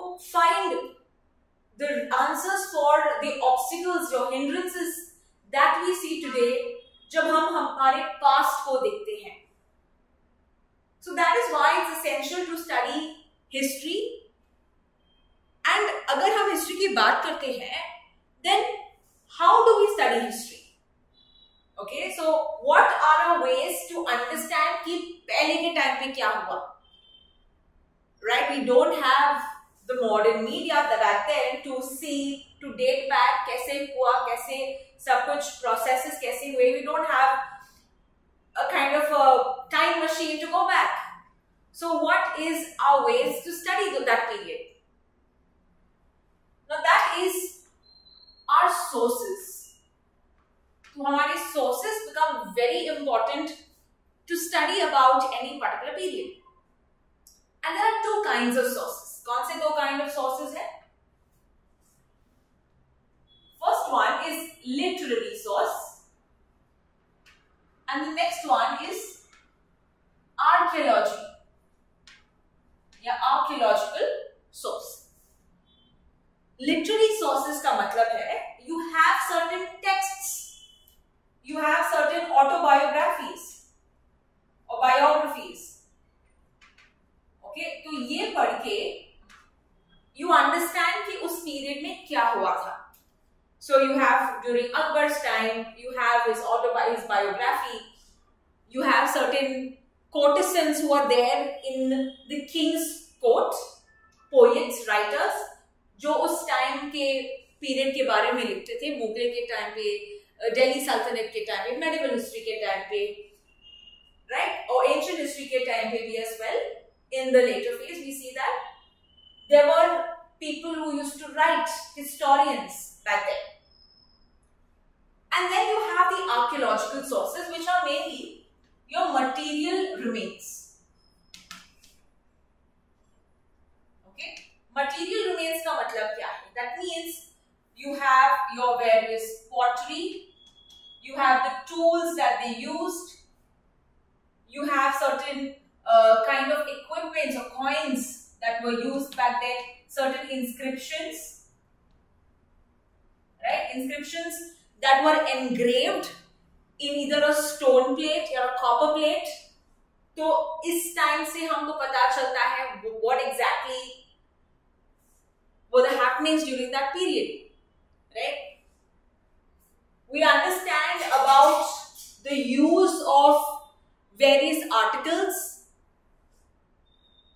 to find the answers for the obstacles or hindrances that we see today जब हम हमारे past को देखते हैं So that is why it's essential to study history. And अगर हम history की बात करते हैं, then how do we study history? Okay, so what are our ways to understand कि पहले के time पे क्या हुआ? Right, we don't have the modern media that back then to see, to date back कैसे हुआ, कैसे सब कुछ processes कैसे हुए. We don't have a kind of a time machine to go back. So what is our ways to study that period? Now that is our sources. So हमारे sources become very important to study about any particular period. And there are two kinds of sources. कौन से दो kind of sources है? First one is literally source and next one is archaeology या archaeological source literally sources का मतलब है you have certain text you have certain autobiographies और biographies okay तो ये पढ़ के यू अंडरस्टैंड कि उस पीरियड में क्या हुआ था। So you have during Akbar's time you have his autobios biography you have certain courtesans who are there in the king's court poets writers जो उस टाइम के पीरियड के बारे में लिखते थे। मुगल के टाइम पे डेली सल्तनत के टाइम पे मेडिकल हिस्ट्री के टाइम पे राइट और एंशियन हिस्ट्री के टाइम पे भी as well in the later phase we see that there were people who used to write historians back then. And then you have the archaeological sources which are mainly your material remains. Okay? Material remains ka matlab kya hai? That means you have your various pottery, you have the tools that they used, you have certain uh, kind of equipment or coins that were used back then, certain inscriptions, right? Inscriptions that were engraved in either a stone plate or a copper plate. तो इस time से हमको पता चलता है what exactly were the happenings during that period. right? We understand about the use of various articles.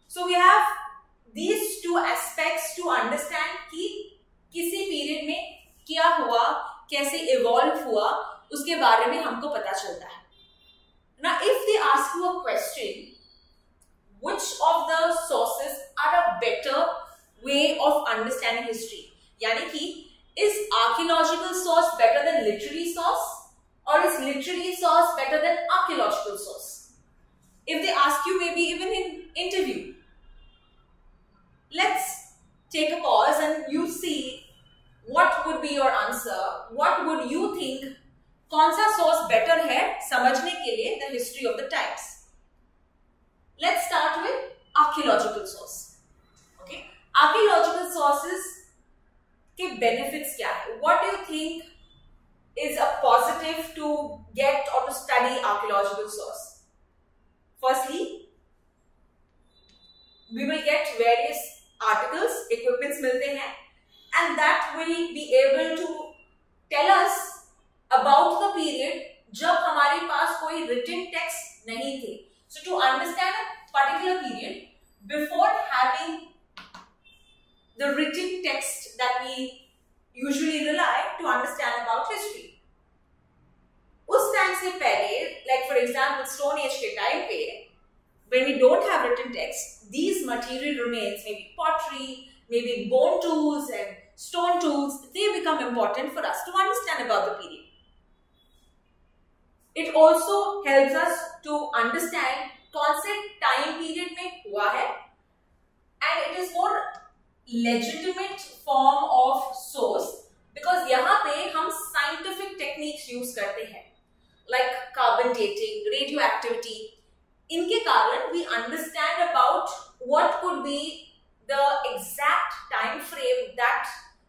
So we have these two aspects to understand कि किसी period में क्या हुआ कैसे इवॉल्व हुआ उसके बारे में हमको पता चलता है Now, if they ask you a question, which of the sources are a better way of understanding history? यानी कि is archaeological source better than literary source? Or is literary source better than archaeological source? If they ask you maybe even in interview, let's take a pause and you see what would be your answer. What would you think कौन सा source better है समझने के लिए the history of the times let's start with archaeological source okay archaeological sources के benefits क्या है what do think is a positive to get और to study archaeological source firstly we will get various articles equipments मिलते हैं and that will be able to tell us about the period जब हमारे पास कोई written text नहीं थे so to understand a particular period before having the written text that we usually rely to understand about history. उस time से पहले like for example stone age के time पे when we don't have written text these material remains maybe pottery maybe bone tools and stone tools they become important for us to understand about the period it also helps us to understand कौन से time period में हुआ है and it is more legitimate form of source because यहाँ पे हम scientific techniques use करते हैं like carbon dating radio activity इनके कारण we understand about what could be the exact time frame that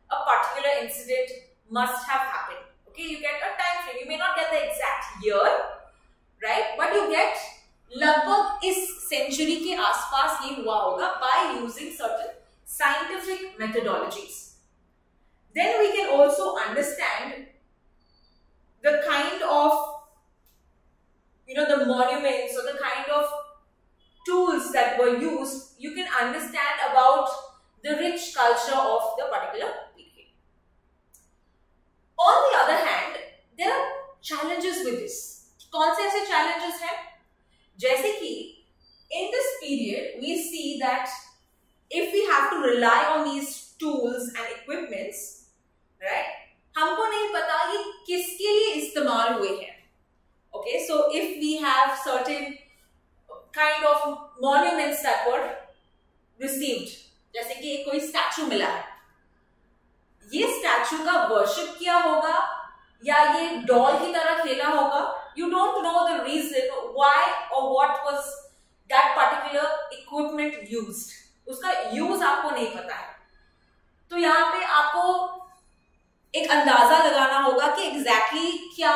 a particular incident must have happened. Okay, you get a time frame. You may not get the exact year, right? But you get लगभग इस century के आसपास ये हुआ होगा by using certain scientific methodologies. Then we can also understand the kind of, you know, the monuments or the kind of tools that were used, you can understand about the rich culture of the particular period. On the other hand, there are challenges with this. कौन से ऐसे challenges हैं जैसे कि in this period we see that if we have to rely on these tools and equipments, right? हमको नहीं पता ये किसके लिए इस्तेमाल हुए हैं okay, so if we have certain kind of monuments that were received, जैसे कि कोई स्टैचू मिला है, ये स्टैचू का वर्शिप किया होगा या ये डॉल की तरह खेला होगा? You don't know the reason why और what was that particular equipment used उसका यूज़ आपको नहीं पता है। तो यहाँ पे आपको एक अंदाज़ा लगाना होगा कि एग्जैक्टली exactly क्या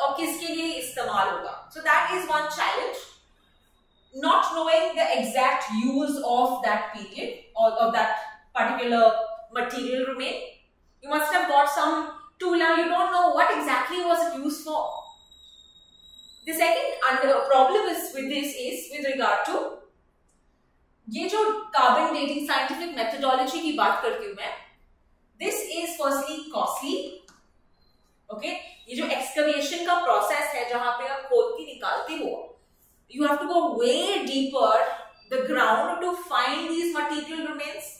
और किसके लिए इस्तेमाल होगा? So that is one challenge not knowing the exact use of that period और of that particular material remain you must have got some tool you don't know what exactly was it use for the second under problem is with this is with regard to ये जो carbon dating scientific methodology की बात करती हूँ मैं this is firstly costly okay ये जो excavation का प्रोसेस है जहाँ पे आप खोद के निकालते हो you have to go way deeper the ground to find these material remains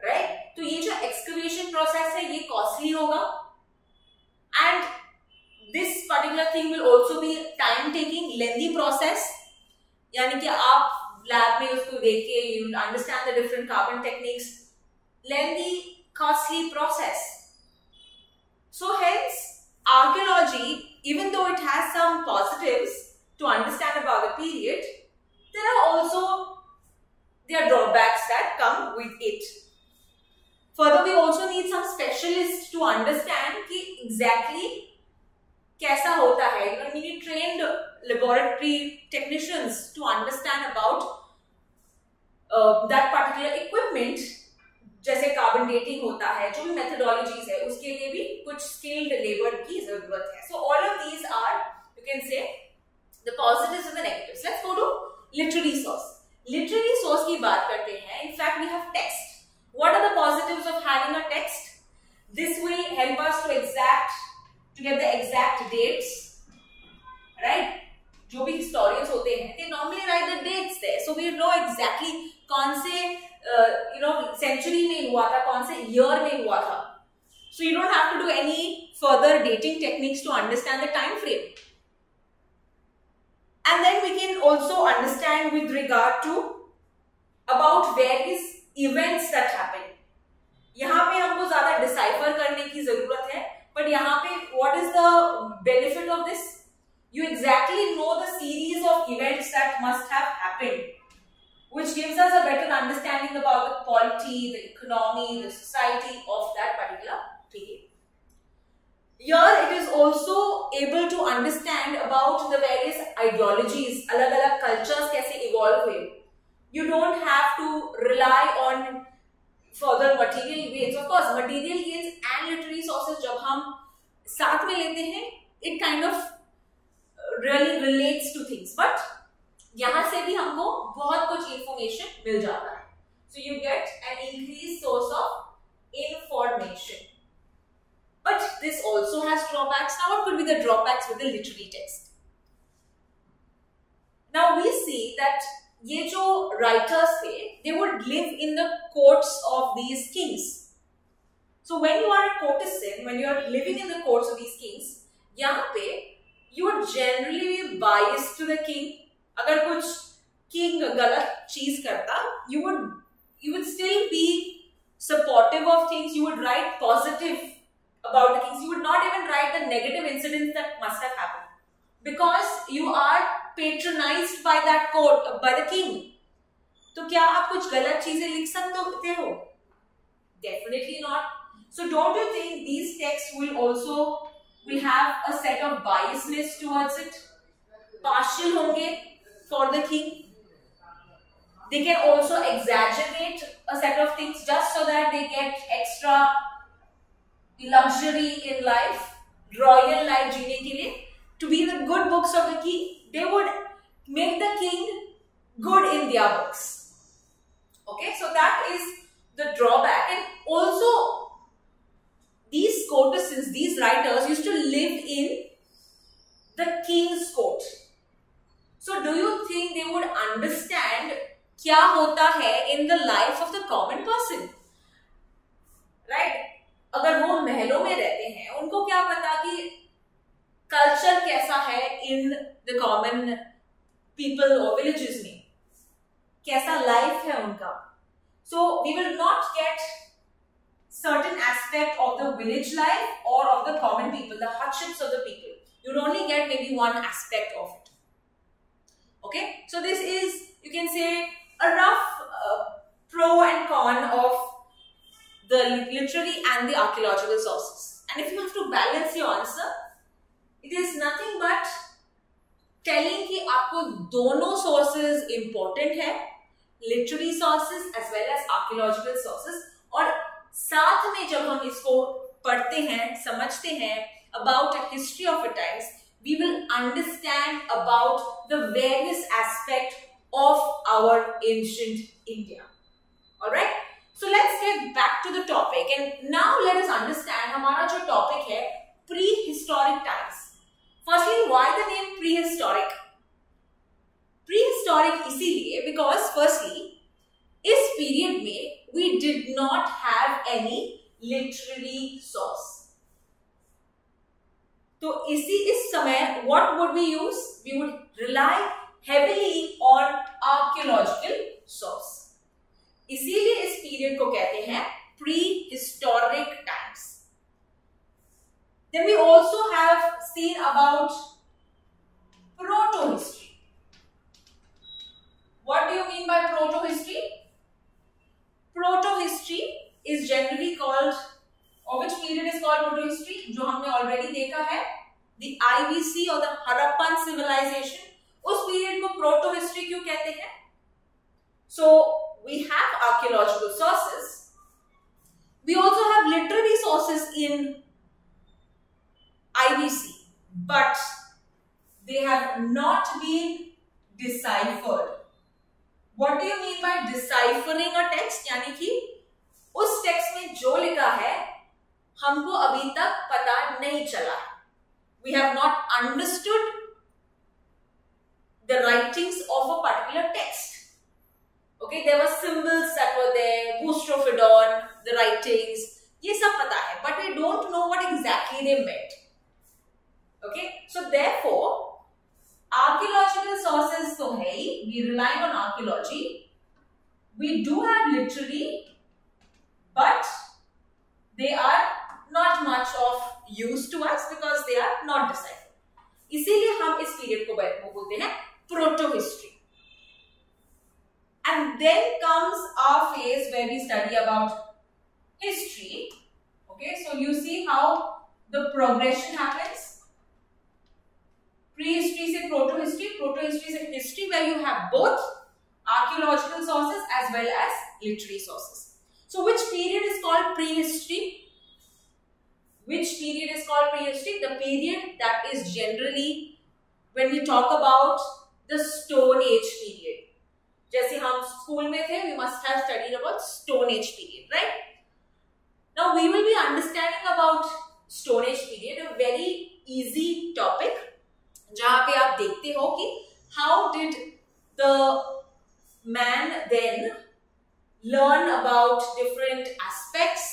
right तो ये जो एक्सकवेशन प्रोसेस है, ये कॉस्टली होगा। And this particular thing will also be time taking lengthy process यानी कि आप लैब में उसको देख के you understand the different carbon techniques lengthy costly process so hence archaeology even though it has some positives to understand about the period there are also there are drawbacks that come with it further we also need some specialists to understand ki exactly कैसा होता है you know, we need trained laboratory technicians to understand about uh, that particular equipment जैसे carbon dating होता है, जो भी methodologies है, उसके लिए भी कुछ स्किल्ड लेबर की ज़रूरत है। So all of these are you can say the positives and the negatives let's go to literary source literary source की बात करते हैं। In fact we have text what are the positives of having a text this will help us to exact to get the exact dates right जो भी historians होते हैं they normally write the dates there so we know exactly कौन से you know century में हुआ था कौन से ईयर में हुआ था so you don't have to do any further dating techniques to understand the time frame and then we can also understand with regard to about various events that happen यहां पे हमको ज्यादा डिसाइफर करने की जरूरत है बट यहाँ पे what is the benefit of this you exactly know the series of events that must have happened, which gives us a better understanding about the polity, the economy, the society of that particular period. Here it is also able to understand about the various ideologies, अलग अलग cultures कैसे evolve हुए. You don't have to rely on further material gains. Of course, material gains and literary sources जब हम साथ में लेते हैं, it kind of really relates to things but यहाँ से भी हमको बहुत कुछ इंफॉर्मेशन मिल जाता है। So you get an increase source of information but this also has drawbacks now what could be the drawbacks with the literary text now we see that ये जो राइटर्स थे they would live in the courts of these kings so when you are courtesan when you are living in the courts of these kings यहाँ पे you are generally biased to the king अगर कुछ king गलत चीज़ करता you would you would still be supportive of things you would write positive about the you would not even write the negative incident that must have happened because you are patronized by that court by the king तो क्या आप कुछ गलत चीज़ें लिख सकते हो? Definitely not so don't you think these texts will also will have a set of biasness towards it partial होंगे for the king. They can also exaggerate a set of things just so that they get extra luxury in life, royal life जीने के लिए. To be the good books of the king, they would make the king good in their books. Okay, so that is the drawback. And also these courtesans, these writers used to live in the king's court. So do you think they would understand क्या होता है in the life of the common person? Right? अगर वो महलों में रहते हैं उनको क्या पता कि कल्चर कैसा है इन द कॉमन पीपल और विलेजेस में कैसा लाइफ है उनका so we will not get certain aspect of the village life or of the common people, the hardships of the people. You'd only get maybe one aspect of it. Okay, so this is, you can say, a rough uh, pro and con of the literary and the archaeological sources. And if you have to balance your answer, it is nothing but telling कि आपको दोनों sources important है, literary sources as well as archaeological sources और साथ में जब हम इसको पढ़ते हैं समझते हैं a history of a times we will understand about the various aspect of our ancient India. Alright? So let's get back to the topic and now let us understand हमारा जो topic है prehistoric times. Firstly, why the name prehistoric? Prehistoric इसीलिए because firstly इस period में we did not have any literary source. तो इसी इस समय what would we use we would rely heavily on archaeological source इसीलिए इस पीरियड को कहते हैं pre historic times then we also have seen about proto history what do mean by proto history proto history is generally called और which period is called motor history जो हमने already देखा है द आईबीसी और the Harappan civilisation उस period को proto history क्यों कहते हैं? So we have archaeological sources we also have literary sources in IBC but they have not been deciphered what do you mean by deciphering a text यानी कि उस text में जो लिखा है हमको अभी तक पता नहीं चला We have not understood the writings of a particular text. Okay, there were symbols that were there, Boustrophodon, the writings, ये सब पता है, but we don't know what exactly they meant. Okay, so therefore, archaeological sources तो है ही, we rely on archaeology. We do have literary, but they are not much of use to us because they are not deciphered. इसीलिए हम इस period को बोलते हैं proto history and then comes our phase where we study about history. Okay, so you see how the progression happens. Prehistory is proto-history. Proto-history is a history where you have both archaeological sources as well as literary sources. So which period is called prehistory? Which period is called prehistory? The period that is generally when we talk about the Stone Age period. जैसे हम school में थे we must have studied about stone age period right now we will be understanding about stone age period a very easy topic जहां पे आप देखते हो कि how did the man then learn about different aspects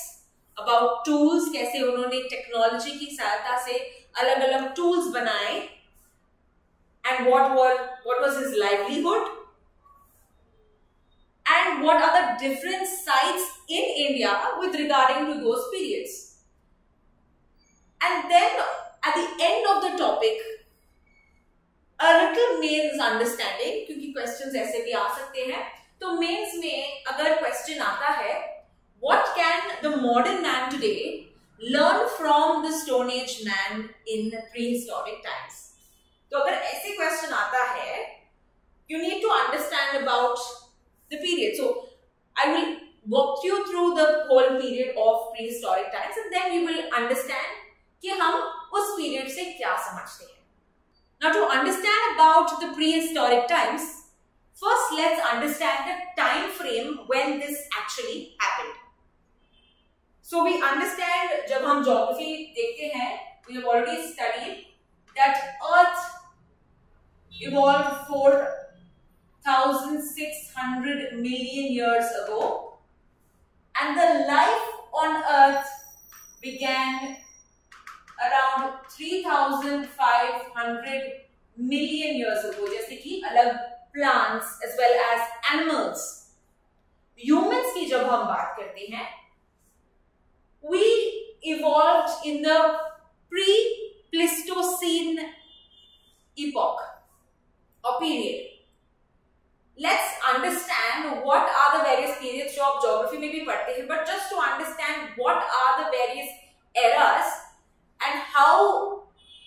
about tools कैसे उन्होंने technology की सहायता से अलग अलग टूल्स बनाए and what what what was is livelihood and what are the different site in India with regarding to those periods and then at the end of the topic अर्टल mains understanding क्योंकि question ऐसे भी आ सकते हैं। तो mains में अगर question आता है what can the modern man today learn from the stone age man in prehistoric times तो अगर ऐसे question आता है you need to understand about the period. So I will walk you through the whole period of prehistoric times and then you will understand कि हम उस period से क्या समझते हैं. Now to understand about the prehistoric times, first let's understand the time frame when this actually happened. So we understand जब हम geography देखते हैं already study that earth evolve four thousand six hundred million years ago and the life on earth began around three thousand five hundred million years ago जैसे कि अलग plants as well as animals humans की जब हम बात करते हैं we evolved in the pre-pleistocene epoch or period let's understand what are the various periods जो आप geography में भी पढ़ते हैं but just to understand what are the various eras and how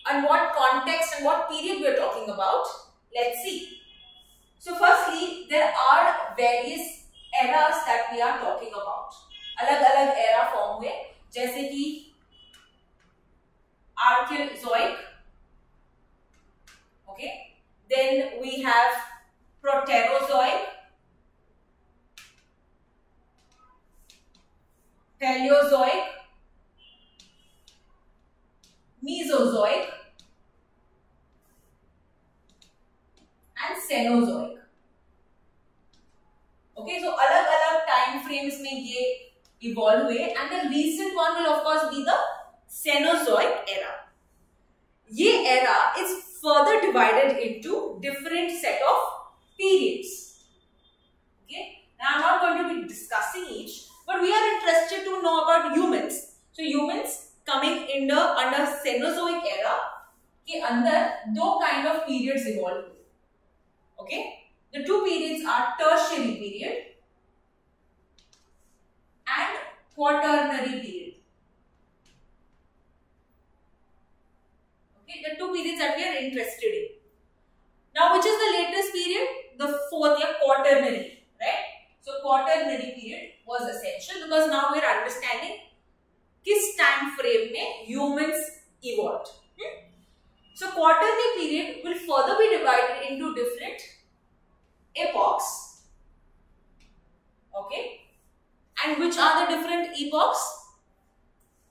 and what context and what period we are talking about let's see so firstly there are various eras that we are talking about अलग अलग era form हुए, जैसे कि Archaeozoic okay then we have Proterozoic Paleozoic Mesozoic and Cenozoic okay so अलग अलग time frames में ये evolve हुए and the recent one will of course be the Cenozoic era. ये era is further divided into different set of periods. Okay, now I'm not going to be discussing each, but we are interested to know about humans. So humans coming in the under Cenozoic era के अंदर दो kind of periods evolve Okay, the two periods are tertiary period and quaternary period. Okay, the two periods that we are interested in. Now, which is the latest period? The fourth year quaternary, right? So, quaternary period was essential because now we are understanding किस time frame में humans evolve so quaternary period will further be divided into different epochs okay and which are the different epochs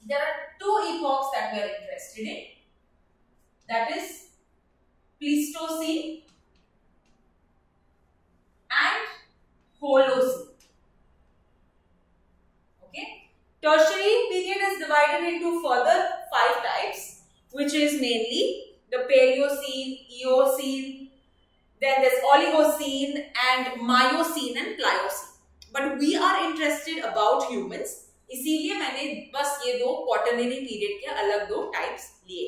there are two epochs that we are interested in that is pleistocene and holocene Okay. Tertiary period is divided into further five types, which is mainly the Paleocene, Eocene, then there's Oligocene and Miocene and Pliocene. But we are interested about humans इसीलिए मैंने बस ये दो quaternary period के अलग दो types लिए।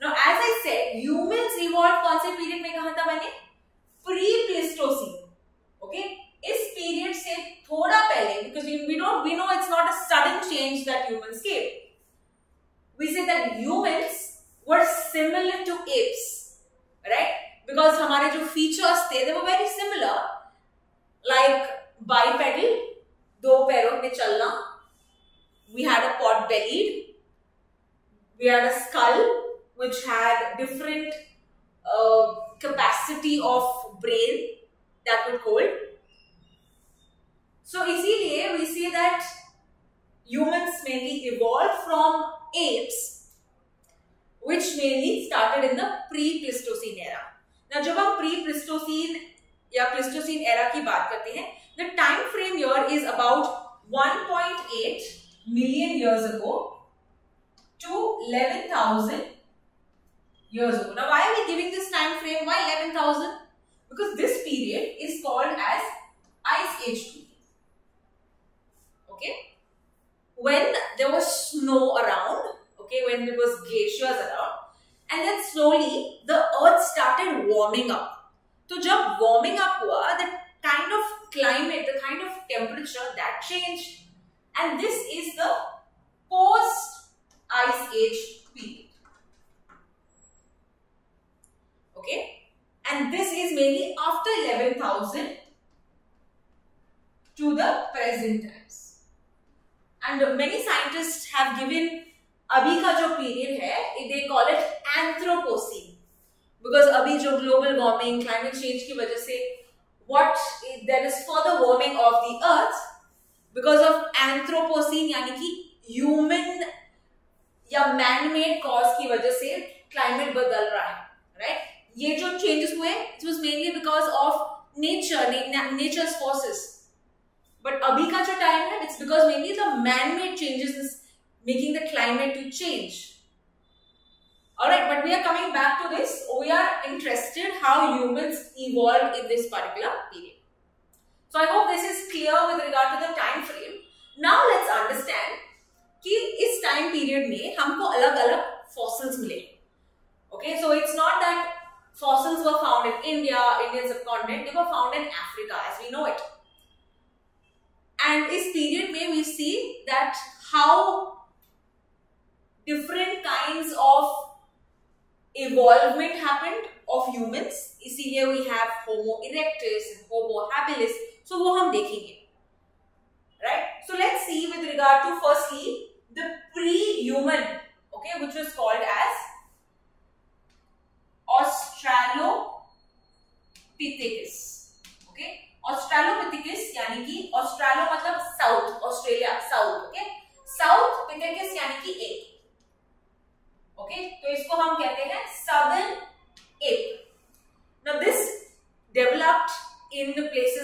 Now as I से ह्यूमंस इवॉल्व कौन से पीरियड में कहा था मैंने? प्री प्लेस्टोसिन ओके इस पीरियड से थोड़ा पहले because you we don't we know it's not a sudden change that human scape we say that humans were similar to apes right because हमारे जो फीचर्स थे they very similar like bipedal दो पैरों पे चलना। We had a pot bellied we had a skull which had different capacity of brain that would hold so इसीलिए we see that humans mainly evolve from apes which mainly started in the pre Pleistocene era ना जब आप pre Pleistocene या Pleistocene era की बात करते हैं the time frame here is about 1.8 million years ago to 11,000 years ago. Now why are we giving this time frame? Why 11,000? Because this period is called as Ice Age period okay when there was snow around okay when there was glaciers around and then slowly the earth started warming up so jab warming up hua the kind of climate the kind of temperature that changed and this is the post ice age period okay and this is mainly after 11000 to the present times and many scientists have given अभी का जो period है they call it Anthropocene because अभी जो global warming climate change की वजह से what there is further warming of the earth because of anthropocene यानी कि human या man made cause की वजह से climate बदल रहा है right ये जो changes हुए it was mainly because of nature nature's forces but abhi ka jo time hai, it's because mainly the man-made changes is making the climate to change. Alright, but we are coming back to this. We are interested how humans evolved in this particular period. So I hope this is clear with regard to the time frame. Now let's understand कि इस time period में हमको अलग-अलग fossils मिले. Okay, so it's not that fossils were found in India, Indian subcontinent, they were found in Africa as we know it. and इस period में we see that how different kinds of evolvement happened of humans इसीलिए we have homo erectus and homo habilis so वो हम देखेंगे right so let's see with regard to firstly the pre-human okay which was called as australopithecus okay Australopithecus यानी कि ऑस्ट्रेलो मतलब south Australia south okay south pithecus यानी कि ए okay तो इसको हम कहते हैं southern ape now this developed in the places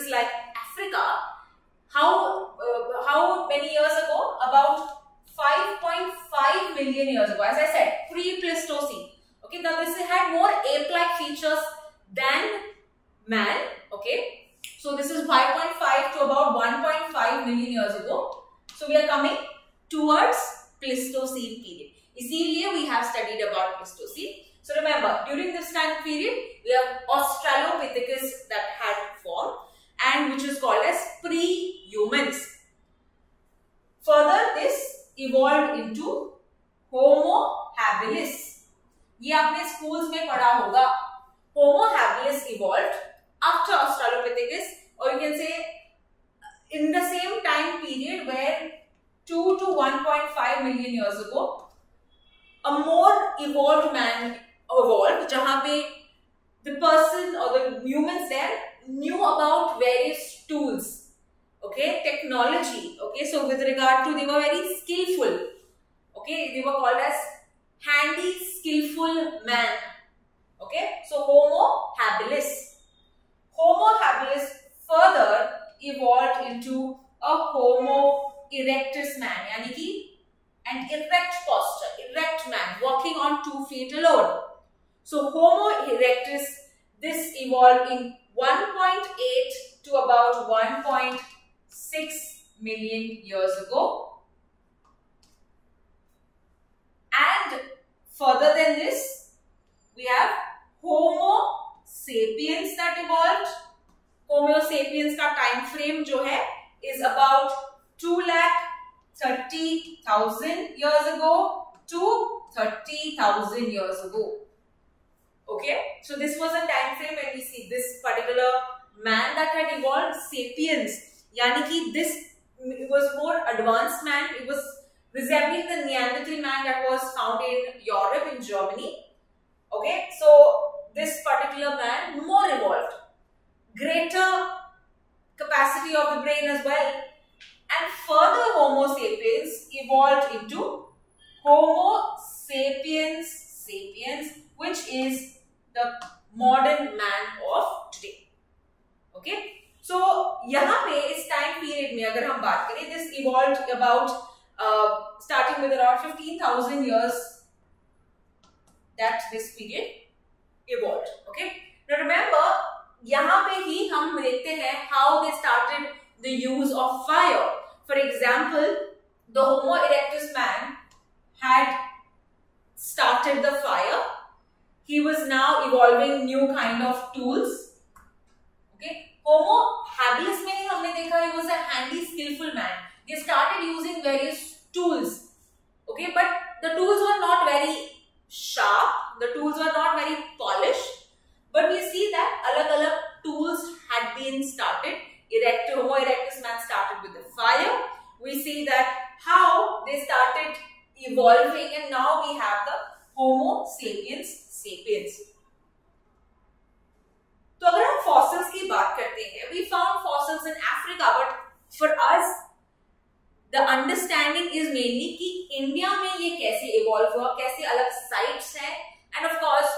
understanding is mainly कि इंडिया में ये कैसे इवॉल्व हुआ, कैसे अलग साइट्स हैं and of course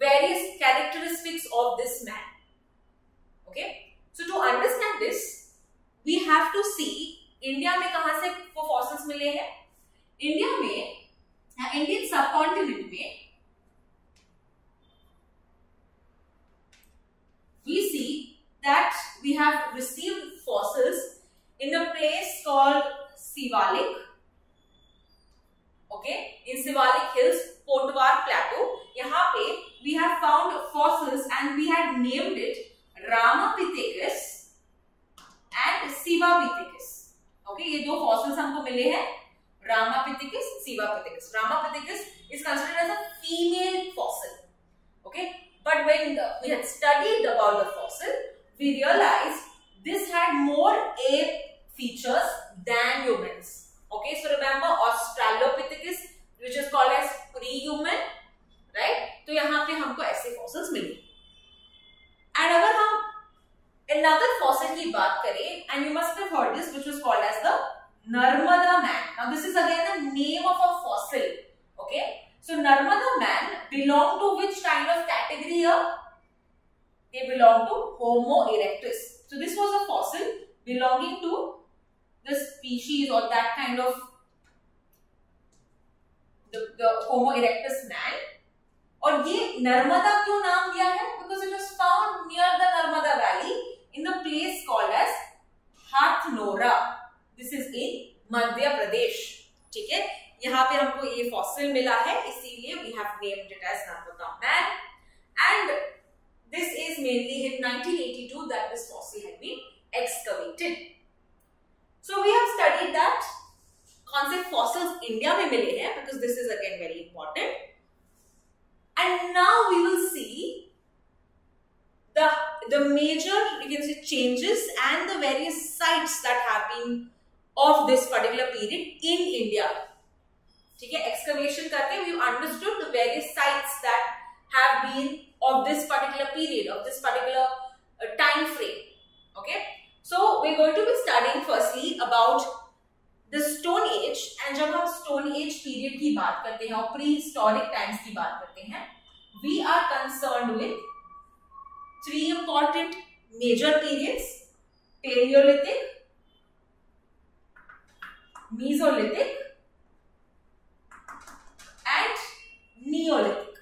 various characteristics of this man okay so to understand this we have to see India में कहाँ से वो फॉसिल्स मिले हैं। इंडिया में इंडियन सबकॉन्टिनेंट में, we see that we have received fossils in a place called Siwalik okay in Shivalik hills Potwar plateau यहाँ पे we have found fossils and we have named it Ramapithecus and Sivapithecus okay ये दो fossils हमको मिले हैं. Ramapithecus Sivapithecus Ramapithecus is considered as a female fossil okay but when we have studied about the fossil we realise this had more ape features than humans. Okay, so remember Australopithecus, which is called as pre-human, right? तो यहाँ पे हमको ऐसे fossils मिले. And अगर हम another fossil की बात करें, and you must have heard this, which was called as the Narmada man. Now this is again the name of a fossil. Okay, so Narmada man belong to which kind of category here? They belong to Homo erectus. So this was a fossil belonging to the species or that kind of the, the Homo erectus man. और ये नर्मदा क्यों नाम दिया है? Because it was found near the Narmada valley in the place called as Hathnora this is in Madhya Pradesh ठीक है? यहाँ पे हमको ये फॉसिल मिला है इसीलिए we have named it as Narmada man and this is mainly in 1982 that this fossil had been excavated. So we have studied that कौन से फॉसल्स इंडिया में मिले हैं because this is again very important and now we will see the major you can see changes and the various sites that have been of this particular period in India ठीक है excavation करके we understood the various sites that have been of this particular period of this particular time frame okay so we're going to be studying firstly about the stone age and जब हम stone age period की बात करते हैं और prehistoric times की बात करते हैं we are concerned with three important major periods paleolithic mesolithic and neolithic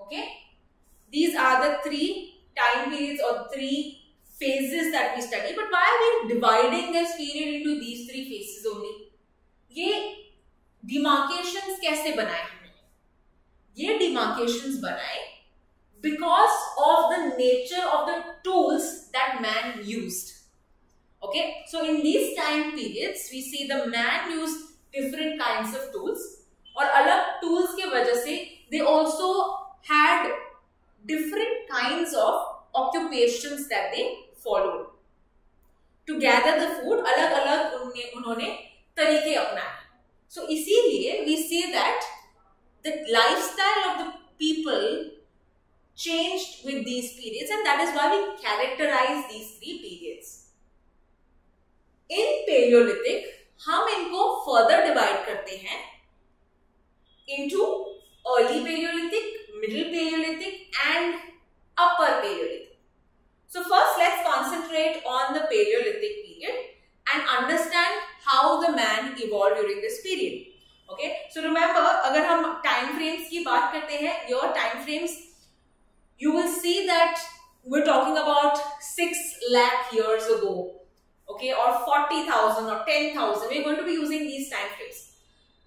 okay these are the three time periods or three phases that we study but why are we dividing this period into these three phases only ये demarcations कैसे बनाए हमने ये demarcations बनाए because of the nature of the tools that man used okay so in these time periods we see the man used different kinds of tools और अलग tools के वजह से they also had different kinds of occupations that they followed. To gather the food, अलग अलग उन्होंने तरीके अपनाए So इसीलिए we see that the lifestyle of the people changed with these periods and that is why we characterize these three periods. In Paleolithic, हम इनको further divide करते हैं into early Paleolithic, middle Paleolithic and upper Paleolithic. So first let's concentrate on the Paleolithic period and understand how the man evolved during this period. Okay, so remember अगर हम time frames की बात करते हैं your time frames you will see that we're talking about 6 lakh years ago okay or 40,000 or 10,000 we're going to be using these time frames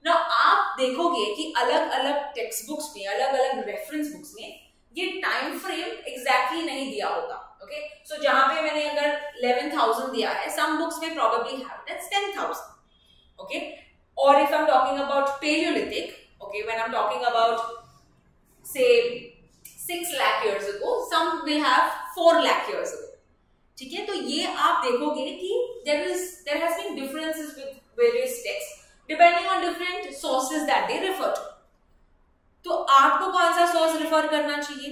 now आप देखोगे कि अलग अलग टेक्स्ट बुक्स में अलग अलग रेफरेंस बुक्स में ये टाइम फ्रेम एग्जैक्टली नहीं दिया होगा ओके सो जहाँ पे मैंने अगर 11,000 दिया है सम बुक्स में प्रोबेबली हैव एज 10,000 ओके और if I am talking about Paleolithic okay when I am talking about say 6 lakh years ago some will have 4 lakh years ago ठीक है? तो ये आप देखोगे कि there is there has been differences with various text depending on different sources that they refer to तो आपको कौन सा सोर्स रेफर करना चाहिए?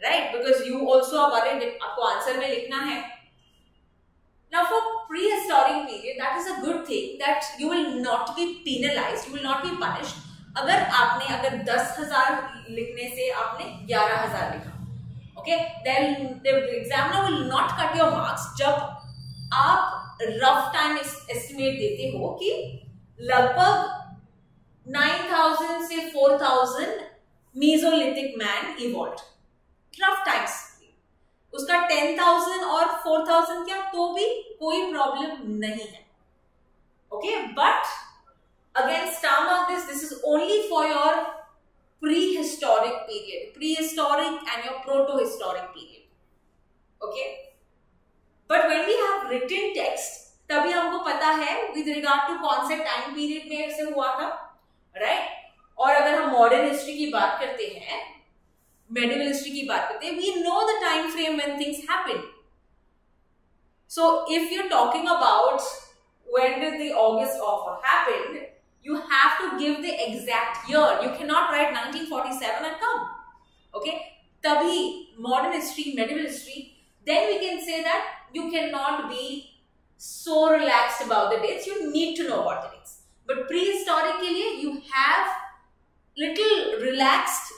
राइट बिकॉज़ यू ऑल्सो आपको आंसर में लिखना है। Now for prehistoric period, that is a good thing that you will not be penalized, you will not be punished. अगर आपने अगर दस हज़ार लिखने से आपने ग्यारह हज़ार लिखा। Okay then the examiner will not cut your marks जब आप रफ टाइम एस्टिमेट देते हो कि लगभग 9000 से 4000 Mesolithic man evolve rough times उसका 10000 और 4000 क्या तो भी कोई प्रॉब्लम नहीं है. Okay but again स्टाम this this is only for your pre historic period pre historic and your proto historic period okay? But when we have written text तभी हमको पता है विद रिगार्ड टू कौन से टाइम पीरियड में ऐसे हुआ था राइट और अगर हम मॉडर्न हिस्ट्री की बात करते हैं मेडिकल हिस्ट्री की बात करते हैं we know the time frame when things happen so if you talking about when this the August offer happen you have to give the exact year you can not write nineteen forty seven and come okay तभी modern history medieval history then we can say that you cannot be so relaxed about the dates. You need to know about the dates. But prehistoric के लिए little relaxed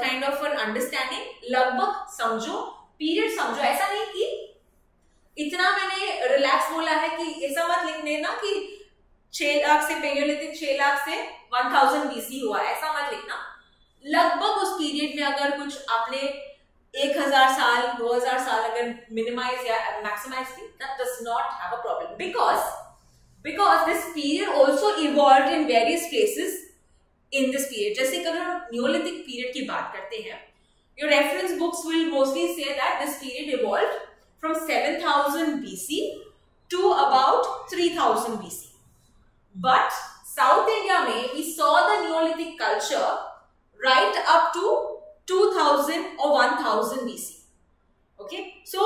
kind of an understanding लगभग समझो period समझो ऐसा नहीं कि इतना मैंने रिलैक्स बोला है कि ऐसा मत लिखने ना कि छह लाख से पेलियोलिथिक छह लाख से वन थाउज़ेंड बीसी हुआ ऐसा मत लिखना लगभग उस पीरियड में अगर कुछ आपने एक हज़ार साल, दो हज़ार साल अगर मिनिमाइज या मैक्सिमाइज की that does not have a problem because because this period also evolve in various places in this period जैसे कि अगर हम न्योलिथिक पीरियड की बात करते हैं your reference books will mostly say that this period evolve from 7000 BC to about 3000 BC. But South India में we saw the Neolithic culture right up to 2000 or 1000 BC. Okay, so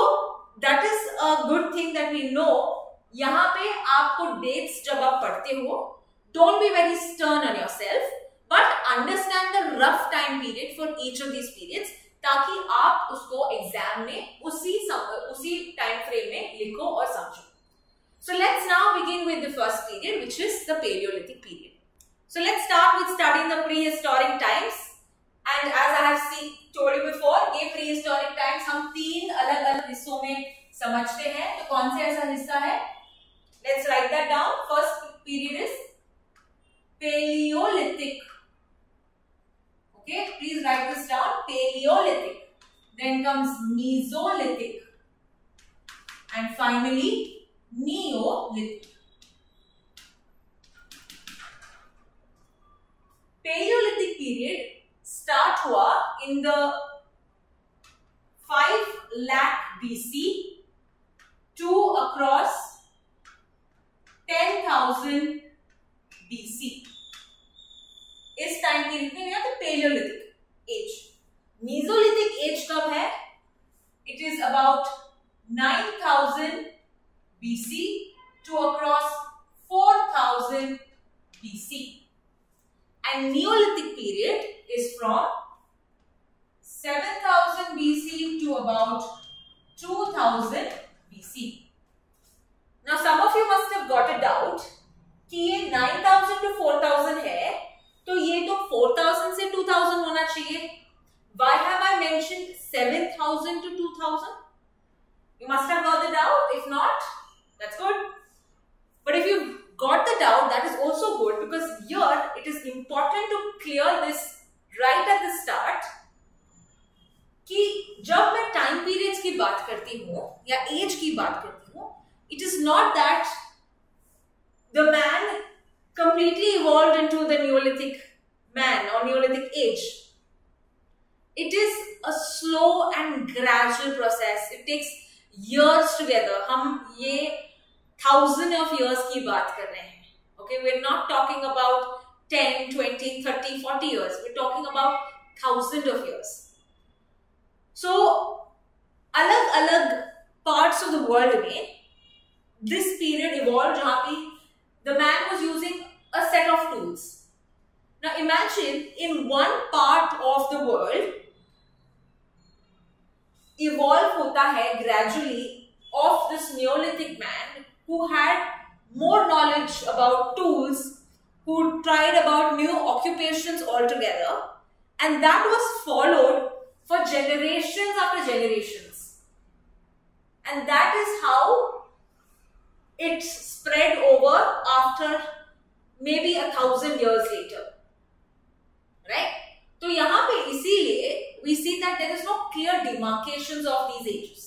that is a good thing that we know. यहाँ पे आपको dates जब आप पढ़ते हो don't be very stern on yourself but understand the rough time period for each of these periods ताकि आप उसको एग्ज़ाम में उसी उसी टाइम फ्रेम में लिखो और समझो so let's now begin with the first period which is the Paleolithic period so let's start with studying the pre historic times and as I have seen told you before ये pre historic times हम तीन अलग अलग हिस्सों में समझते हैं तो कौन सा ऐसा हिस्सा है let's write that down first period is Paleolithic Okay, please write this down. Paleolithic. Then comes Mesolithic. And finally, Neolithic. Paleolithic period start हुआ in the 5 lakh BC to across 10,000 BC. इस टाइम पीरियड में या तो palaeolithic age mesolithic age कब है? It is about 9000 BC to across 4000 BC and Neolithic period is from 7000 BC to about 2000 BC. Now some of you must have got a doubt कि ये 9000 to 4000 है तो ये तो 4000 से 2000 होना चाहिए why have I mentioned 7000 to 2000 you must have got the doubt if not that's good but if you got the doubt that is also good because here it is important to clear this right at the start कि जब मैं time periods की बात करती हूं या as की बात करती हूं it is not that the man completely evolved into the Neolithic man or Neolithic age. It is a slow and gradual process. It takes years together. हम ये थाउज़ेंड ऑफ़ इयर्स की बात कर रहे हैं। Okay we are not talking about ten twenty thirty forty years we talking about thousand of years so अलग अलग parts of the world में दिस पीरियड इवॉल्व जहाँ पे the man was using a set of tools ना imagine in one part of the world evolve होता है gradually of this Neolithic man who had more knowledge about tools, who tried about new occupations altogether, and that was followed for generations after generations. And that is how it spread over after maybe a thousand years later. Right? So, here we see that there is no clear demarcations of these ages.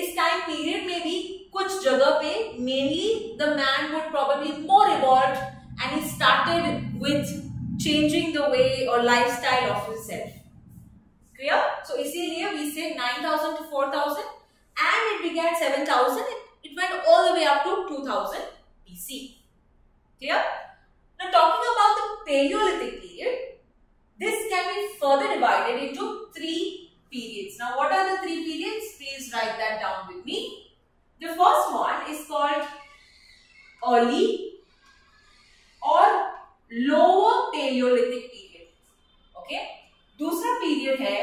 इस time period में भी कुछ जगह पे mainly the man would probably more evolved and he started with changing the way or lifestyle of himself. Clear? So इसीलिए we say 9000 to 4000 and it began 7000 it, it went all the way up to 2000 BC. Clear? Now talking about the Paleolithic period, this can be further divided into three periods. Now what are the three periods? Please write that first one is called early or lower Paleolithic period. Okay? दूसरा period है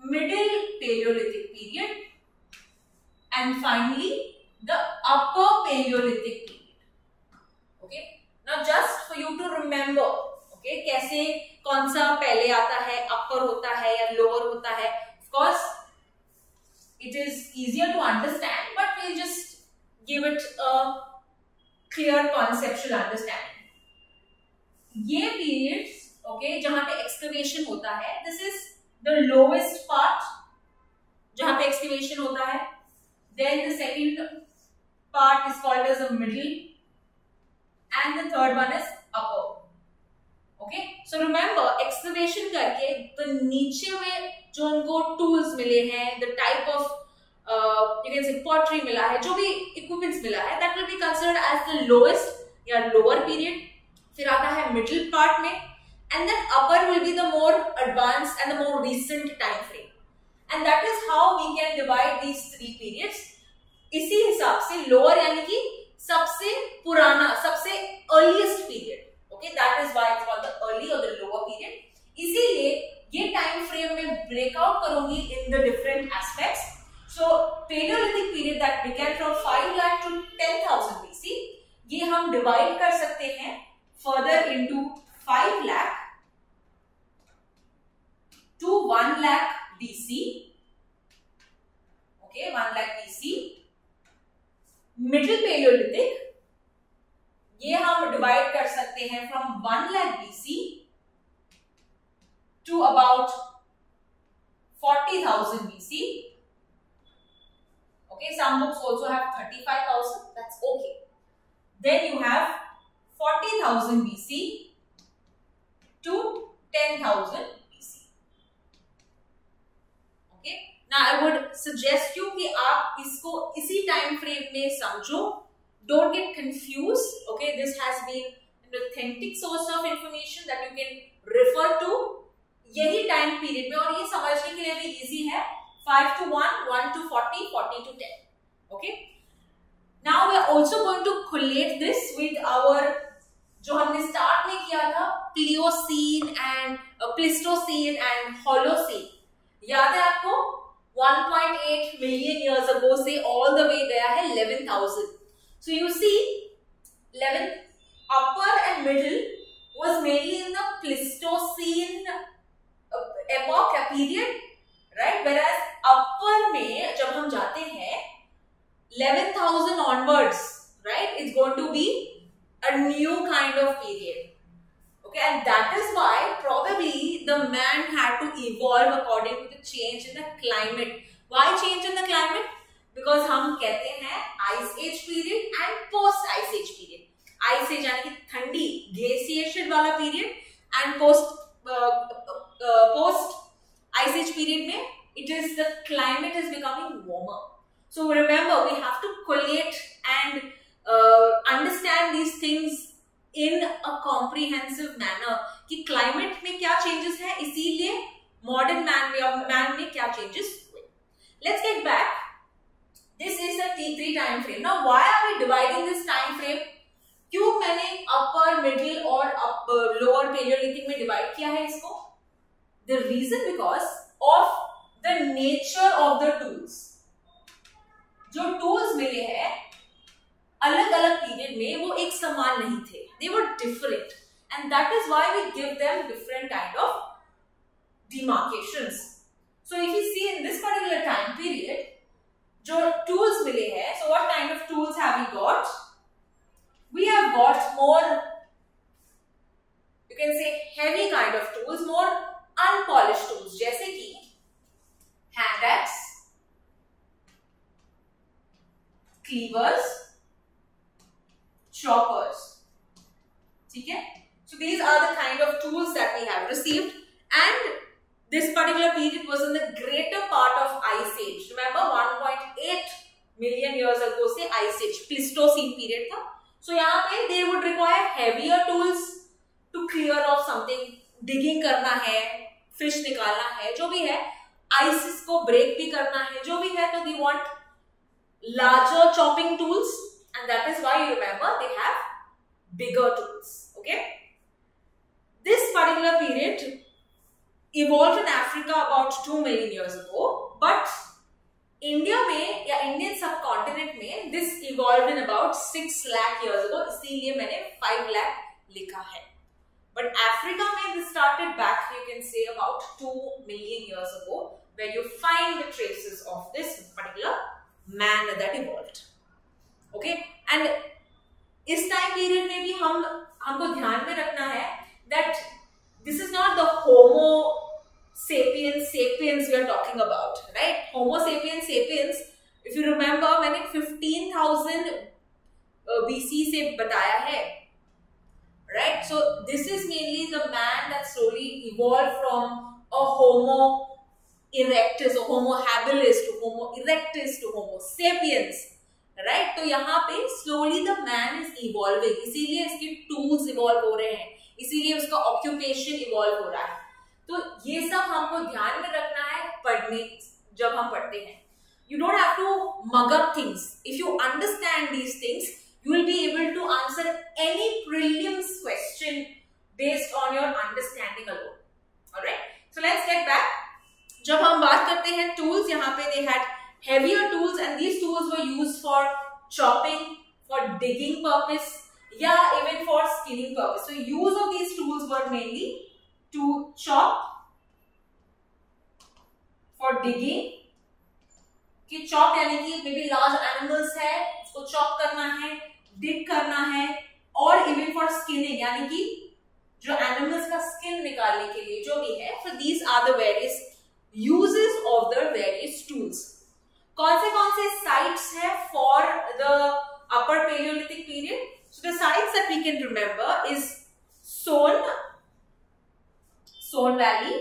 middle Paleolithic period and finally the upper Paleolithic period okay now just for you to remember okay? कैसे कौन सा पहले आता है अपर होता है या लोअर होता है of course it is easier to understand but we'll just give it a clear conceptual understanding ये periods okay जहाँ पे excavation होता है this is the lowest part जहाँ पे excavation होता है then the second part is called as a middle and the third one is upper okay so remember excavation करके the नीचे में जो उनको टूल्स मिले हैं the type of you can say pottery मिला है, जो भी इक्विपमेंट्स मिला है that will be considered as the lowest या लोअर पीरियड फिर आता है मिडिल पार्ट में and then upper will be the more advance and the more recent time frame and that is how we can divide these three periods इसी हिसाब से lower यानी कि सबसे पुराना, सबसे earliest period okay that is it's called the early और the lower period इसीलिए ये टाइम फ्रेम में ब्रेकआउट करूँगी in the different aspects so Paleolithic period that began from 5 lakh to 10000 BC ये हम डिवाइड कर सकते हैं further into 5 lakh to 1 lakh BC okay 1 lakh BC middle Paleolithic ये हम डिवाइड कर सकते हैं from 1 lakh BC to about 40,000 BC. Okay, some books also have 35,000. That's okay. Then you have 40,000 BC to 10,000 BC. Okay. Now I would suggest you कि आप इसको इसी time frame में समझो. Don't get confused. Okay, this has been an authentic source of information that you can refer to यही time period में और ये समझने के लिए भी इजी है five two one one two forty forty two ten okay now we are also going to collate this with our जो हमने स्टार्ट में किया था Pliocene and Pleistocene and Holocene याद है आपको 1.8 मिलियन इयर्स अगो से ऑल द वे गया है 11,000 so you see 11 upper and middle was mainly in the Pleistocene epoch या पीरियड right वेराज अपर में जब हम जाते हैं 11,000 onwards right it's going to be a new kind of period okay and that is why probably the man had to evolve according to the change in the climate why change in the climate because हम कहते हैं ice age period and post ice age period ice age यानी कि ठंडी glaciation वाला period and post post ice age period में it is the climate is becoming warmer so remember we have to collate and uh, understand these things in a comprehensive manner कि climate में क्या changes है इसीलिए modern man में man में क्या changes let's get back this is the T3 time frame now why are we dividing this time frame क्यों मैंने अपर मिडिल और लोअर पेलियोलिथिक में डिवाइड किया है इसको The reason because of the nature of the tools जो tools मिले हैं अलग अलग पीरियड में वो एक समान नहीं थे they were different and that is why we give them different kind of demarcations. So if you see in this particular time period, जो tools मिले हैं, so what kind of tools have we got? we have got more, you can say heavy kind of tools, more unpolished tools जैसे कि hand axe cleavers choppers ठीक है? So these are the kind of tools that we have received and this particular period was in the greater part of ice age remember 1.8 million years ago से ice age Pleistocene period था. So यहाँ पे they would require heavier tools to clear off something digging करना है fish निकालना है, जो भी है आइसिस को ब्रेक भी करना है, जो भी है तो they want larger chopping tools and that is why you remember they have bigger tools okay this particular period evolved in Africa about 2 million years ago, but India में या इंडियन सब कॉन्टिनेंट में this evolve in about six lakh years ago इसीलिए मैंने five lakh लिखा है। But Africa may have started back, you can say, about 2 million years ago, where you find the traces of this particular man that evolved. Okay, and इस time period में भी हम हमको ध्यान में रखना है that this is not the homo sapiens sapiens we are talking about right homo sapiens sapiens if you remember मैंने 15000 BC से बताया है right? So, this is mainly the man that slowly evolved from a homo erectus or homo habilis to homo erectus to homo sapiens. Right? तो यहाँ पे slowly the man is evolving इसीलिए इसके tools evolve हो रहे हैं. इसीलिए उसका ऑक्यूपेशन इवॉल्व हो रहा है. तो ये सब हमको ध्यान में रखना है पढ़ने, जब हम पढ़ते हैं. You don't have to mug up things if you understand these things you will be able to answer any prelims question based on your understanding alone. Alright, so let's get back. जब हम बात करते हैं tools यहाँ पे they had heavier tools and these tools were used for chopping, for digging purpose, yeah, even for skinning purpose. So use of these tools were mainly to chop, for digging, कि chop यानी कि B large animals है उसको chop करना है डिग करना है और इवन फॉर स्किनिंग यानी कि जो एनिमल्स का स्किन निकालने के लिए जो भी है so these are the various uses of the various tools कौन से कौन से साइट्स है for the upper Paleolithic period so the sites that we can remember is Son Son valley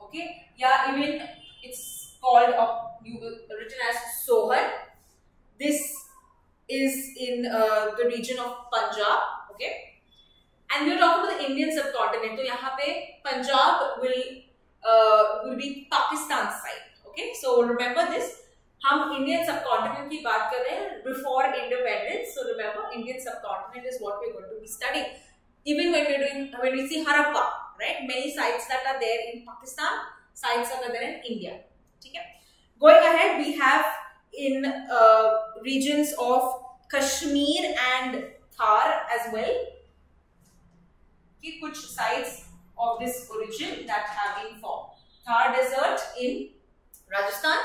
okay या even it's uh, written as Sohar. This is in uh, the region of Punjab. Okay, and we are talking about the Indian subcontinent. So यहाँ पे Punjab will uh, will be Pakistan side. Okay so remember this हम Indian subcontinent की बात कर रहे हैं before independence so remember Indian subcontinent is what we are going to be studying even when we're doing when we see Harappa, right? Many sites that are there in Pakistan, sites that are there in India. Okay. Going ahead, we have in uh, regions of Kashmir and Thar as well. Okay, which sites of this origin that have been formed. Thar desert in Rajasthan.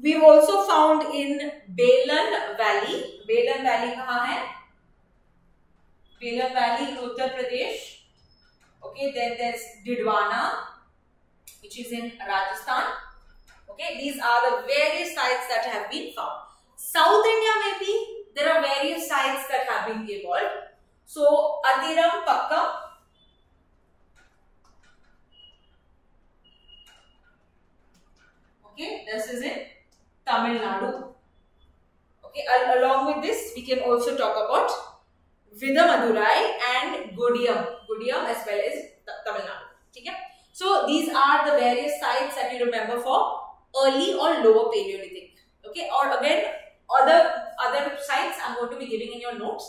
We've also found in Belan Valley. Belan Valley kaha hai? Belan Valley in Uttar Pradesh. Okay, then there's Didwana, which is in Rajasthan. Okay, these are the various sites that have been found. South India maybe there are various sites that have been evolved. So Adiram Pakkam Okay, this is in Tamil Nadu. Okay, along with this, we can also talk about Vidamadurai and Gudiyam. Gudiyam as well as Tamil Nadu. Okay? So, these are the various sites that you remember for early or lower Paleolithic. Okay, or again, other other sites I'm going to be giving in your notes.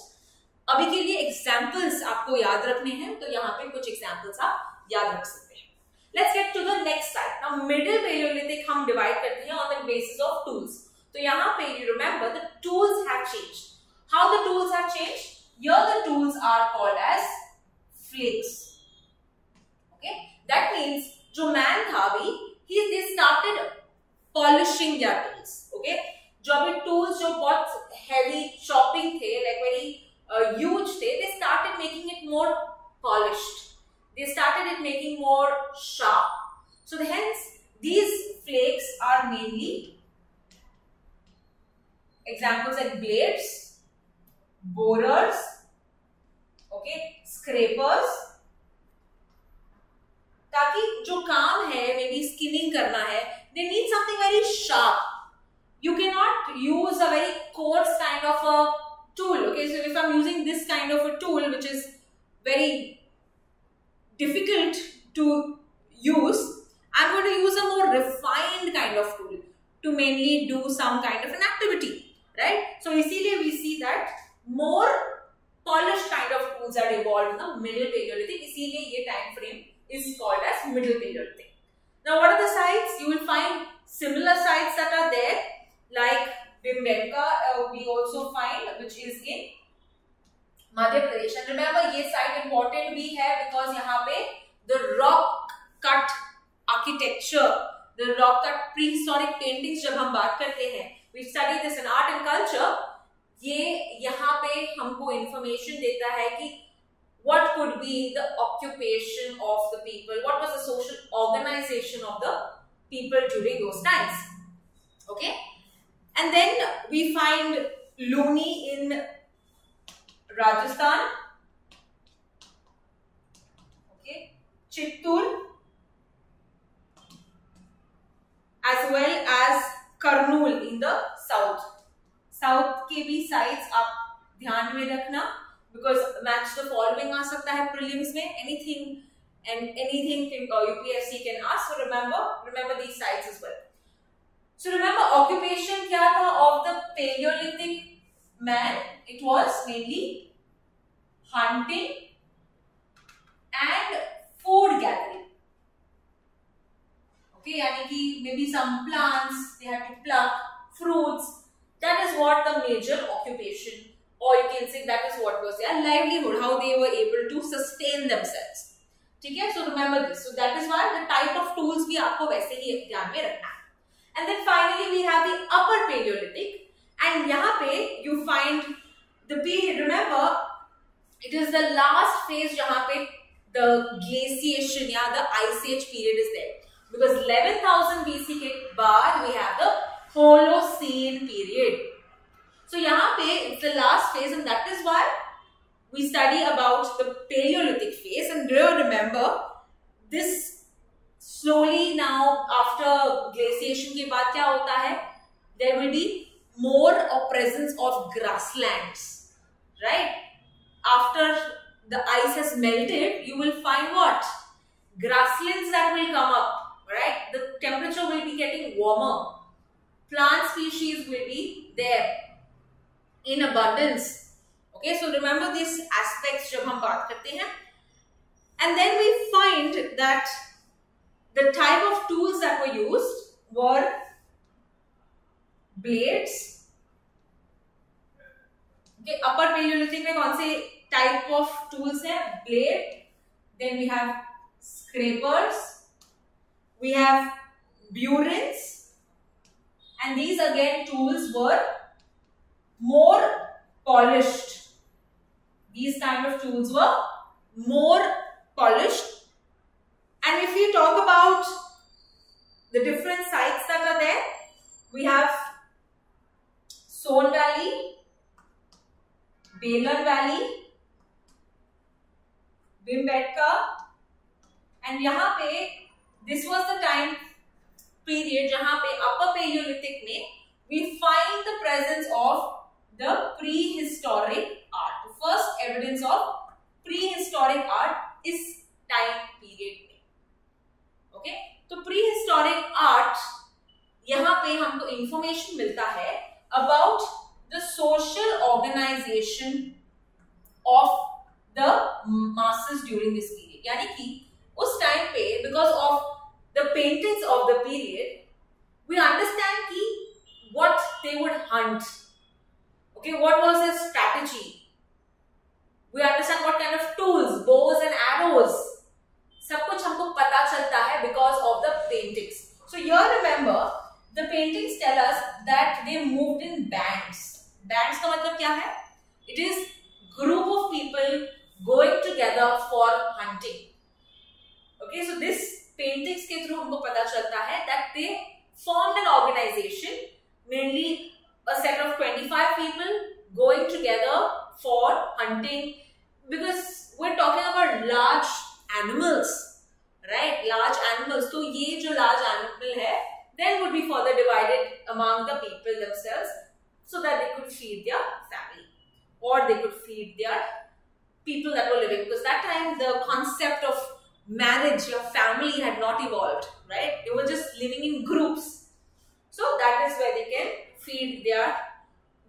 अभी के लिए examples आपको याद रखने हैं तो यहाँ पे कुछ एग्जाम्पल्स आप याद रख सकते हैं Let's get to the next side. Now middle Paleolithic हम divide करते हैं on the basis of tools. तो यहाँ पे you remember the tools have changed. How the tools have changed? Here the tools are called as flakes. Okay, that means जो man था अभी he they started polishing their tools. Okay, जो अभी tools जो बहुत heavy chopping थे like very uh, huge थे they started making it more polished. they started it making more sharp. So hence these flakes are mainly examples like blades, borers, okay, scrapers. ताकि जो काम है may be skinning करना है they need something very sharp you cannot use a very coarse kind of a tool. Okay, so if I'm using this kind of a tool, which is very difficult to use, I'm going to use a more refined kind of tool to mainly do some kind of an activity, right? So, easily we see that more polished kind of tools are evolved in the middle Paleolithic. Easily, ये time frame is called as middle Paleolithic. Now, what are the sites? You will find similar sites that are there like Bhimbetka, uh, we also find which is in Madhya Pradesh and remember ये important भी है because यहाँ पे the rock cut architecture the rock cut prehistoric paintings जब हम बात करते हैं we study this in art and culture ये यहाँ पे हमको इंफॉर्मेशन देता है कि what could be the occupation of the people what was the social organization of the people during those times okay and then we find luni in rajasthan okay chittur as well as Karnool in the south. South के भी sites आप ध्यान में रखना because match the following आ सकता है prelims में anything and anything uh, UPSC can ask. So remember, remember these sites as well. So remember occupation क्या था of the Paleolithic man? It was mainly hunting and food gathering. Okay, यानी कि maybe some plants they had to pluck, fruits. That is what the major occupation, or you can say that is what was their livelihood, how they were able to sustain themselves. ठीक है so remember this so that is why the type of tools भी आपको वैसे ही ध्यान में रखना है and then finally we have the upper paleolithic and यहाँ पे you find the period remember it is the last phase जहाँ पे the glaciation या the ice age period is there because 11000 BC के बाद we have the Holocene period so यहाँ पे it's the last phase and that is why we study about the Paleolithic phase and do remember this slowly now after glaciation के बाद क्या होता है? There will be more और presence of grassland right after the ice has melted you will find what grass will come up right the temperature will be getting warmer plant species will be there in abundance okay so remember this aspect जब हम बात करते हैं। And then we find that the type of tools that were used were blades. Okay upper paleolithic mein kaun se type of tools hai blade. Then we have scrapers. We have burins. And these again tools were more polished. These kind of tools were more polished and if you talk about the different sites that are there we have Son Valley, Balan Valley, Bimbetka and यहाँ पे this was the time period जहाँ पे upper Paleolithic में we find the presence of the prehistoric art. The first evidence of prehistoric art is time period में. Okay? तो prehistoric art यहाँ पे हमको इंफॉर्मेशन मिलता है about the social organization of the masses during this period. यानी कि उस टाइम पे because of the paintings of the period, we understand कि what they would hunt Okay, what was his strategy? We understand what kind of tools, bows and arrows. सब कुछ हमको पता चलता है because of the paintings so yeah remember the paintings tell us that they moved in bands bands का मतलब क्या है? It is group of people going together for hunting okay so this paintings के थ्रू हमको पता चलता है that they form an organisation mainly a set of 25 people going together for hunting because we are talking about large animals right? Large animals. So ye jo large animal hai then would be further divided among the people themselves so that they could feed their family or they could feed their people that were living. Because that time the concept of marriage your family had not evolved right? They were just living in groups. So that is where they can feed their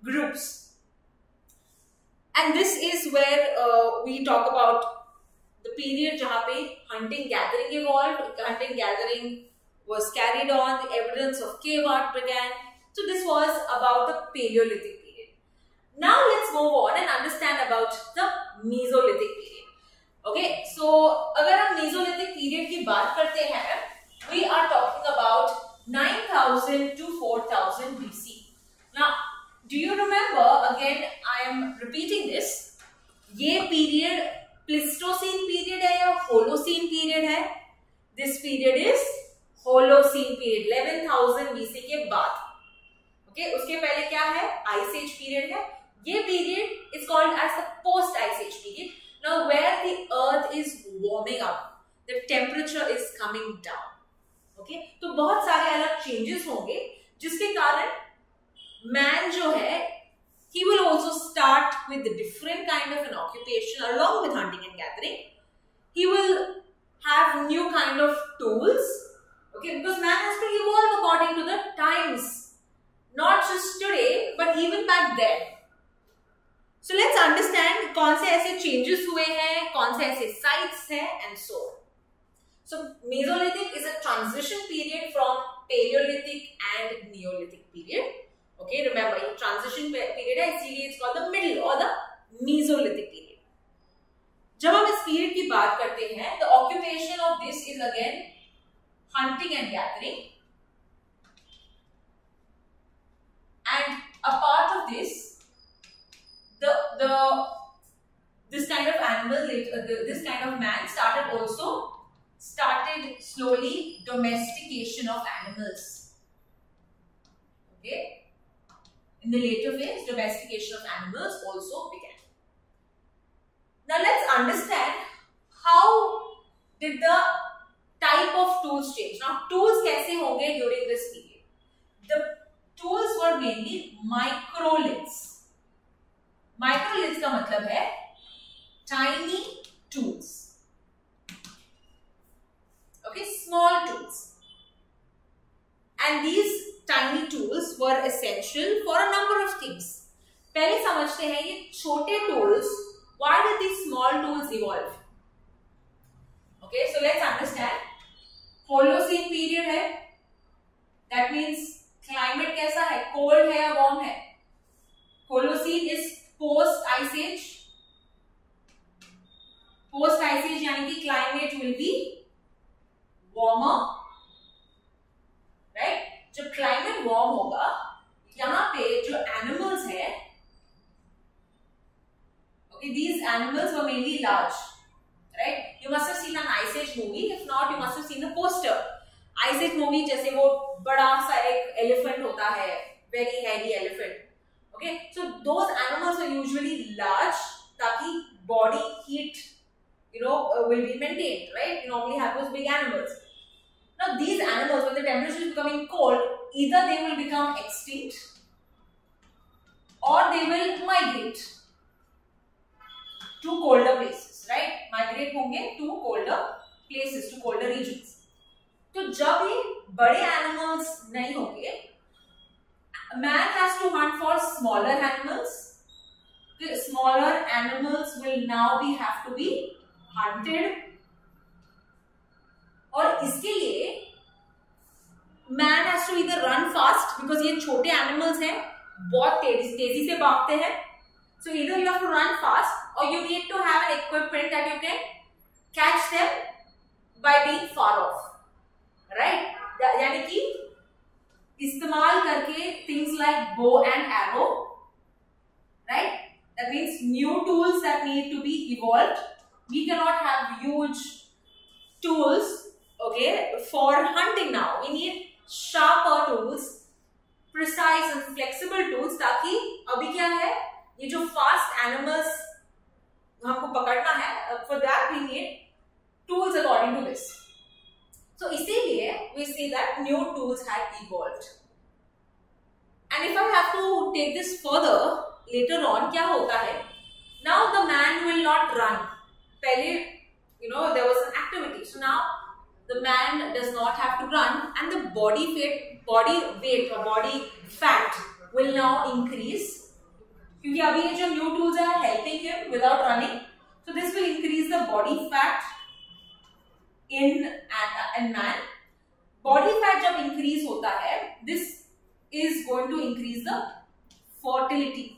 groups. And this is where uh, we talk about the period जहाँ पे hunting gathering evolved, hunting gathering was carried on, the evidence of cave art began. So this was about the Paleolithic period. now let's move on and understand about the mesolithic period okay so अगर हम mesolithic period की बात करते हैं we are talking about 9000 to 4000 BC now do you remember again I am repeating this ये period Pleistocene period है या Holocene period है? This period is Holocene period 11000 BC के बाद। ओके okay, उसके पहले क्या है? आइस एज पीरियड है। ये period is called as the post ice age period now where the earth is warming up the temperature is coming down okay तो बहुत सारे अलग चेंजेस होंगे जिसके कारण मैन जो है he will also start with a different kind of an occupation along with hunting and gathering he will have new kind of tools okay because man has to evolve according to the times not just today but even back then so let's understand कौन से ऐसे changes हुए हैं कौन से ऐसे sites हैं and so so mesolithic is a transition period from paleolithic and neolithic period Okay remember ये ट्रांजिशन पीरियड है, इसीलिए इट्स कॉल्ड द मिडिल और द मीजोलिथिक पीरियड जब हम इस पीरियड की बात करते हैं the occupation of this is again hunting and gathering and a part of this the the this kind of animal uh, this kind of man started also, started slowly domestication of animals. Okay? In the later phase, domestication of animals also began. Now let's understand how did the type of tools change. Now tools kaise honge during this period? The tools were mainly microliths. Microliths ka matlab hai tiny tools. Okay, small tools. And these tiny tools were essential for a number of things. पहले समझते हैं ये छोटे tools why did these small tools evolve? Okay, so let's understand. Holocene period है that means climate कैसा है cold है या warm है Holocene is post ice age post ice age यानी कि climate will be warmer right जब climate warm होगा, यहाँ पे जो एनिमल्स है okay these animals were mainly large right you must have seen an Ice Age movie if not you must have seen the poster Ice Age movie जैसे वो बड़ा सा एक एलिफेंट होता है very heavy elephant okay so those animals are usually large ताकि body heat you know will be maintain right normally have those big animals Now these animals, when the temperature is becoming cold, either they will become extinct or they will migrate to colder places, right? Migrate होंगे to colder places, to colder regions. तो जब ये बड़े animals नहीं होंगे, man has to hunt for smaller animals. The smaller animals will now be have to be hunted और इसके लिए मैन हैज़ टू इधर रन फास्ट बिकॉज़ ये छोटे एनिमल्स हैं, बहुत तेज़ी तेज़ी से भागते हैं। सो इधर you have to run fast और you need to have an equipment that you can catch them by being far off right यानी कि इस्तेमाल करके things like bow and arrow right that means new tools that need to be evolved. We cannot have huge tools okay for hunting now we need sharper tools precise and flexible tools ताकि अभी क्या है ये जो fast animals हमको पकड़ना है for that we need tools according to this so इसीलिए we see that new tools have evolved and if I have to take this further later on क्या होता है now the man will not run पहले you know there was an activity so now the man does not have to run and the body weight, body weight or body fat will now increase. क्योंकि अभी ये जो new tools are helping him without running. So this will increase the body fat in uh, in man. Body fat जब increase होता है this is going to increase the fertility.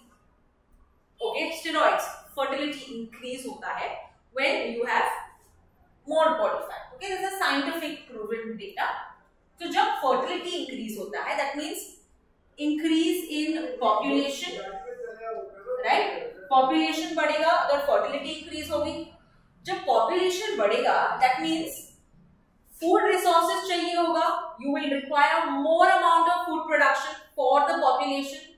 Okay steroids fertility increase होता है when you have more qualified okay this is scientific proven data तो जब fertility increase होता है that means increase in population right population बढ़ेगा, अगर fertility increase होगी। जब पॉपुलेशन बढ़ेगा दैट मींस फ़ूड रिसोर्सेज चाहिए होगा। You will require more amount of food production for the population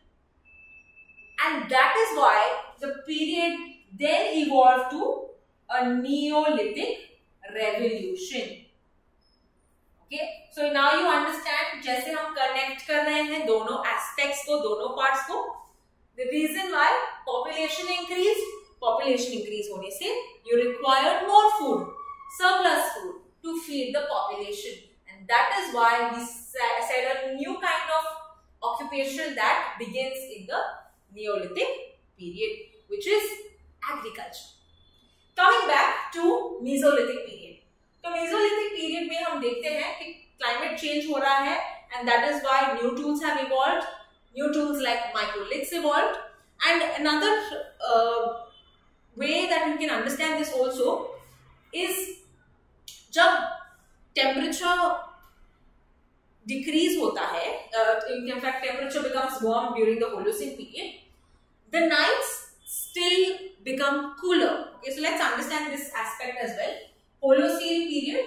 and that is why the period then evolved to a Neolithic revolution okay so now you understand जैसे हम connect कर रहे हैं दोनों aspects को दोनों पार्ट्स को the reason why population increase population increase होने से you require more food surplus food to feed the population and that is why we set a new kind of occupation that begins in the Neolithic period which is agriculture. Coming back to Mesolithic period तो Mesolithic period में हम देखते हैं कि climate change हो रहा है and that is why new tools have evolved new tools like microliths evolved and another uh, way that you can understand this also is जब temperature decrease होता है uh, in fact temperature becomes warm during the Holocene period the nights still become cooler. Okay, so let's understand this aspect as well. Holocene period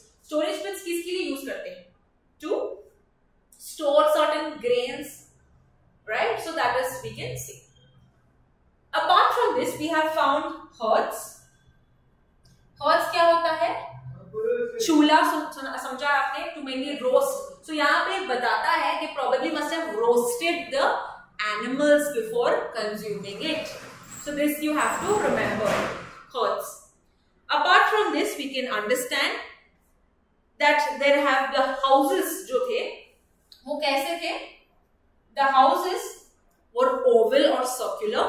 storage bins किसके लिए use करते हैं? To store certain grain right so that is we can see apart from this we have found hearths hearths क्या होता है? चूल्हा समझा आपने? टू मेनी रोस्ट सो यहाँ पे बताता है कि probably must have roasted the animals before consuming it so this you have to remember hearths apart from this we can understand that there have the houses जो थे, वो कैसे थे? द हाउसेस वर ओवल और circular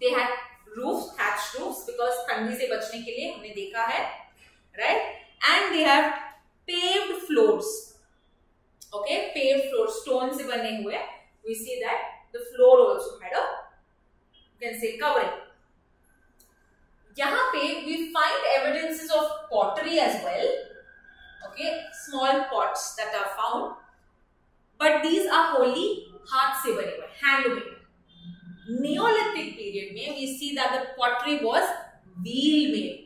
they had roof thatch roof because ठंडी से बचने के लिए हमने देखा है right and they have paved floors okay paved floor stone से बने हुए. We see that the floor also had a cane से कवरिंग यहाँ पे we find evidences of pottery as well okay small pots that are found but these are wholly हाथ से बने हुए handmade Neolithic period में we see that the pottery was wheel made.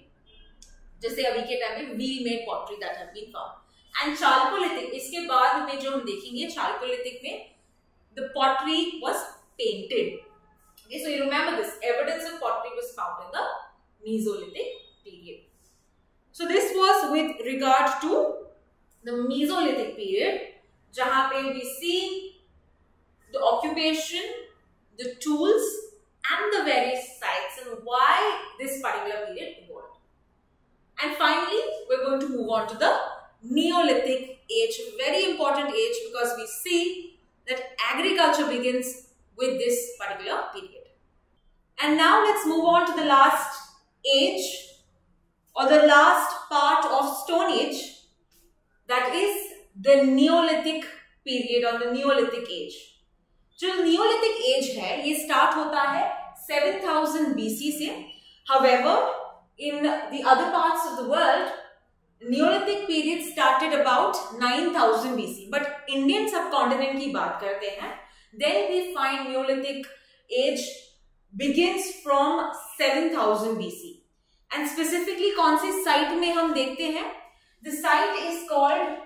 जैसे अभी के टाइम में wheel made pottery that have been found. And Chalcolithic इसके बाद में जो हम देखेंगे Chalcolithic में the pottery was painted. Okay, so you remember this evidence of pottery was found in the Mesolithic. So this was with regard to the Mesolithic period, जहां पे we see the occupation the tools and the various sites and why this particular period evolved. And finally, we're going to move on to the Neolithic age, very important age because we see that agriculture begins with this particular period. And now let's move on to the last age or the last part of Stone Age, that is the Neolithic period or the Neolithic age. जो Neolithic age है, ये start होता है 7000 BC से। However in the other parts of the world Neolithic period started about 9000 BC but Indian subcontinent की बात करते हैं then we find Neolithic age begins from 7000 BC and specifically कौन सी साइट में हम देखते हैं? The site is called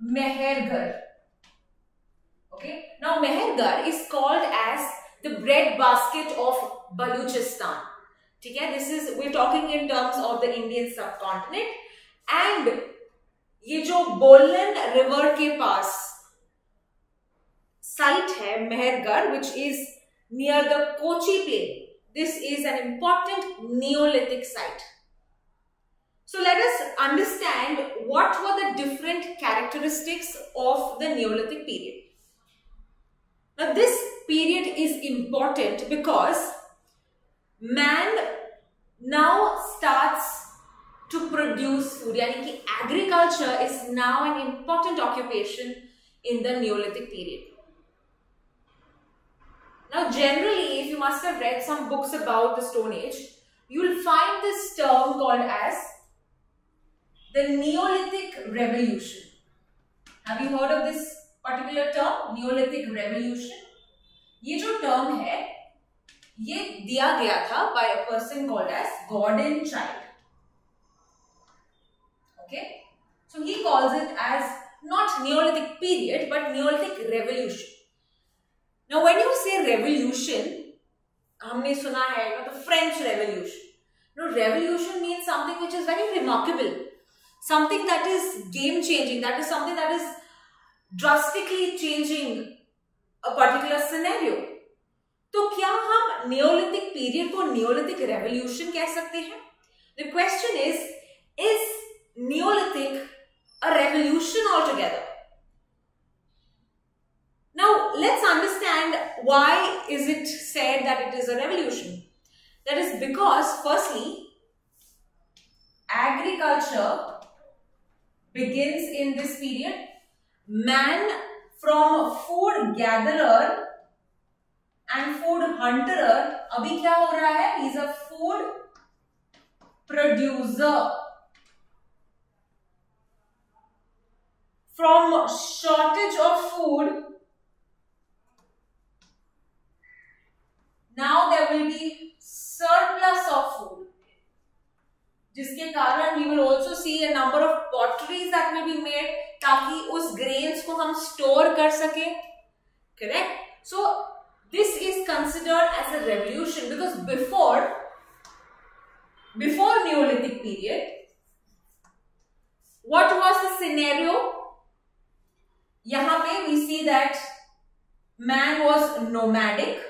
Mehrgarh okay now Mehrgarh is called as the breadbasket of Balochistan ठीक है? This is we talking in terms of the Indian subcontinent and ये जो बोलन रिवर के पास साइट है Mehrgarh which is near the Kachhi plain this is an important Neolithic site. So let us understand what were the different characteristics of the Neolithic period. Now this period is important because man now starts to produce food. Agriculture is now an important occupation in the Neolithic period. Now generally, if you must have read some books about the Stone Age, you will find this term called as the Neolithic Revolution. Have you heard of this particular term neolithic revolution ये जो term है ये दिया गया था by a person called as Gordon Childe okay so he calls it as not neolithic period but neolithic revolution Now when you say revolution, हमने सुना है तो French Revolution no revolution mean something which is very remarkable something that is game changing that is something that is drastically changing a particular scenario तो क्या हम Neolithic period को Neolithic revolution कह सकते हैं? The question is is Neolithic a revolution all together Now, let's understand why is it said that it is a revolution. That is because, firstly, agriculture begins in this period. Man from food gatherer and food hunterer, abhi kya ho raha hai? He's is a food producer. From shortage of food now there will be surplus of food. जिसके कारण we will also see a number of potteries that will be made ताकि उस grains को हम store कर सके। Correct so this is considered as a revolution because before before neolithic period what was the scenario? यहाँ पे we see that man was nomadic.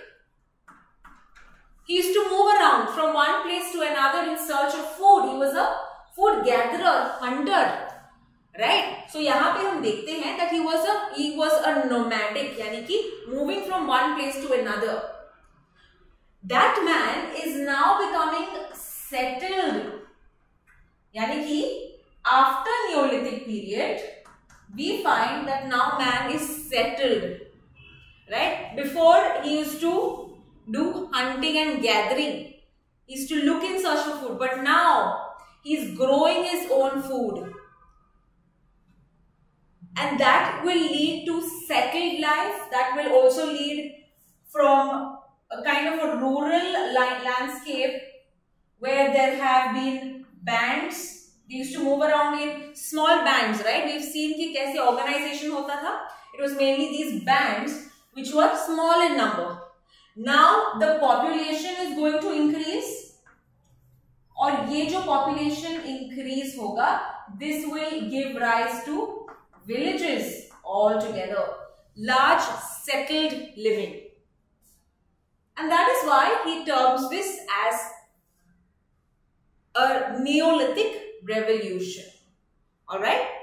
He used to move around from one place to another in search of food. He was a food gatherer, hunter. Right? So यहाँ पे हम देखते हैं that he was a he was a nomadic यानी कि moving from one place to another. That man is now becoming settled. यानी कि after Neolithic period, we find that now man is settled. Right? Before he used to do hunting and gathering. He used to look in search of food. But now he's growing his own food. And that will lead to settled life. That will also lead from a kind of a rural landscape where there have been bands they used to move around in small bands, right? We've seen ki kaise organization hota tha. It was mainly these bands which were small in number. Now the population is going to increase और ये जो population increase होगा this will give rise to villages altogether large settled living and that is why he terms this as a neolithic revolution all right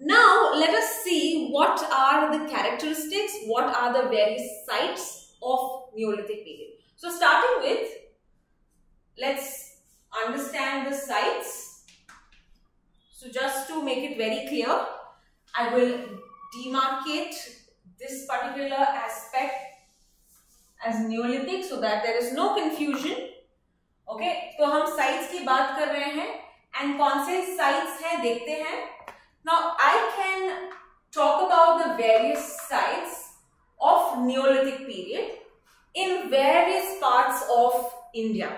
now, let us see what are the characteristics, what are the various sites of Neolithic period. So, starting with, let's understand the sites. So, just to make it very clear, I will demarcate this particular aspect as Neolithic so that there is no confusion. Okay, तो हम sites की बात कर रहे हैं and कौन से sites हैं देखते हैं now I can talk about the various sites of Neolithic period in various parts of India.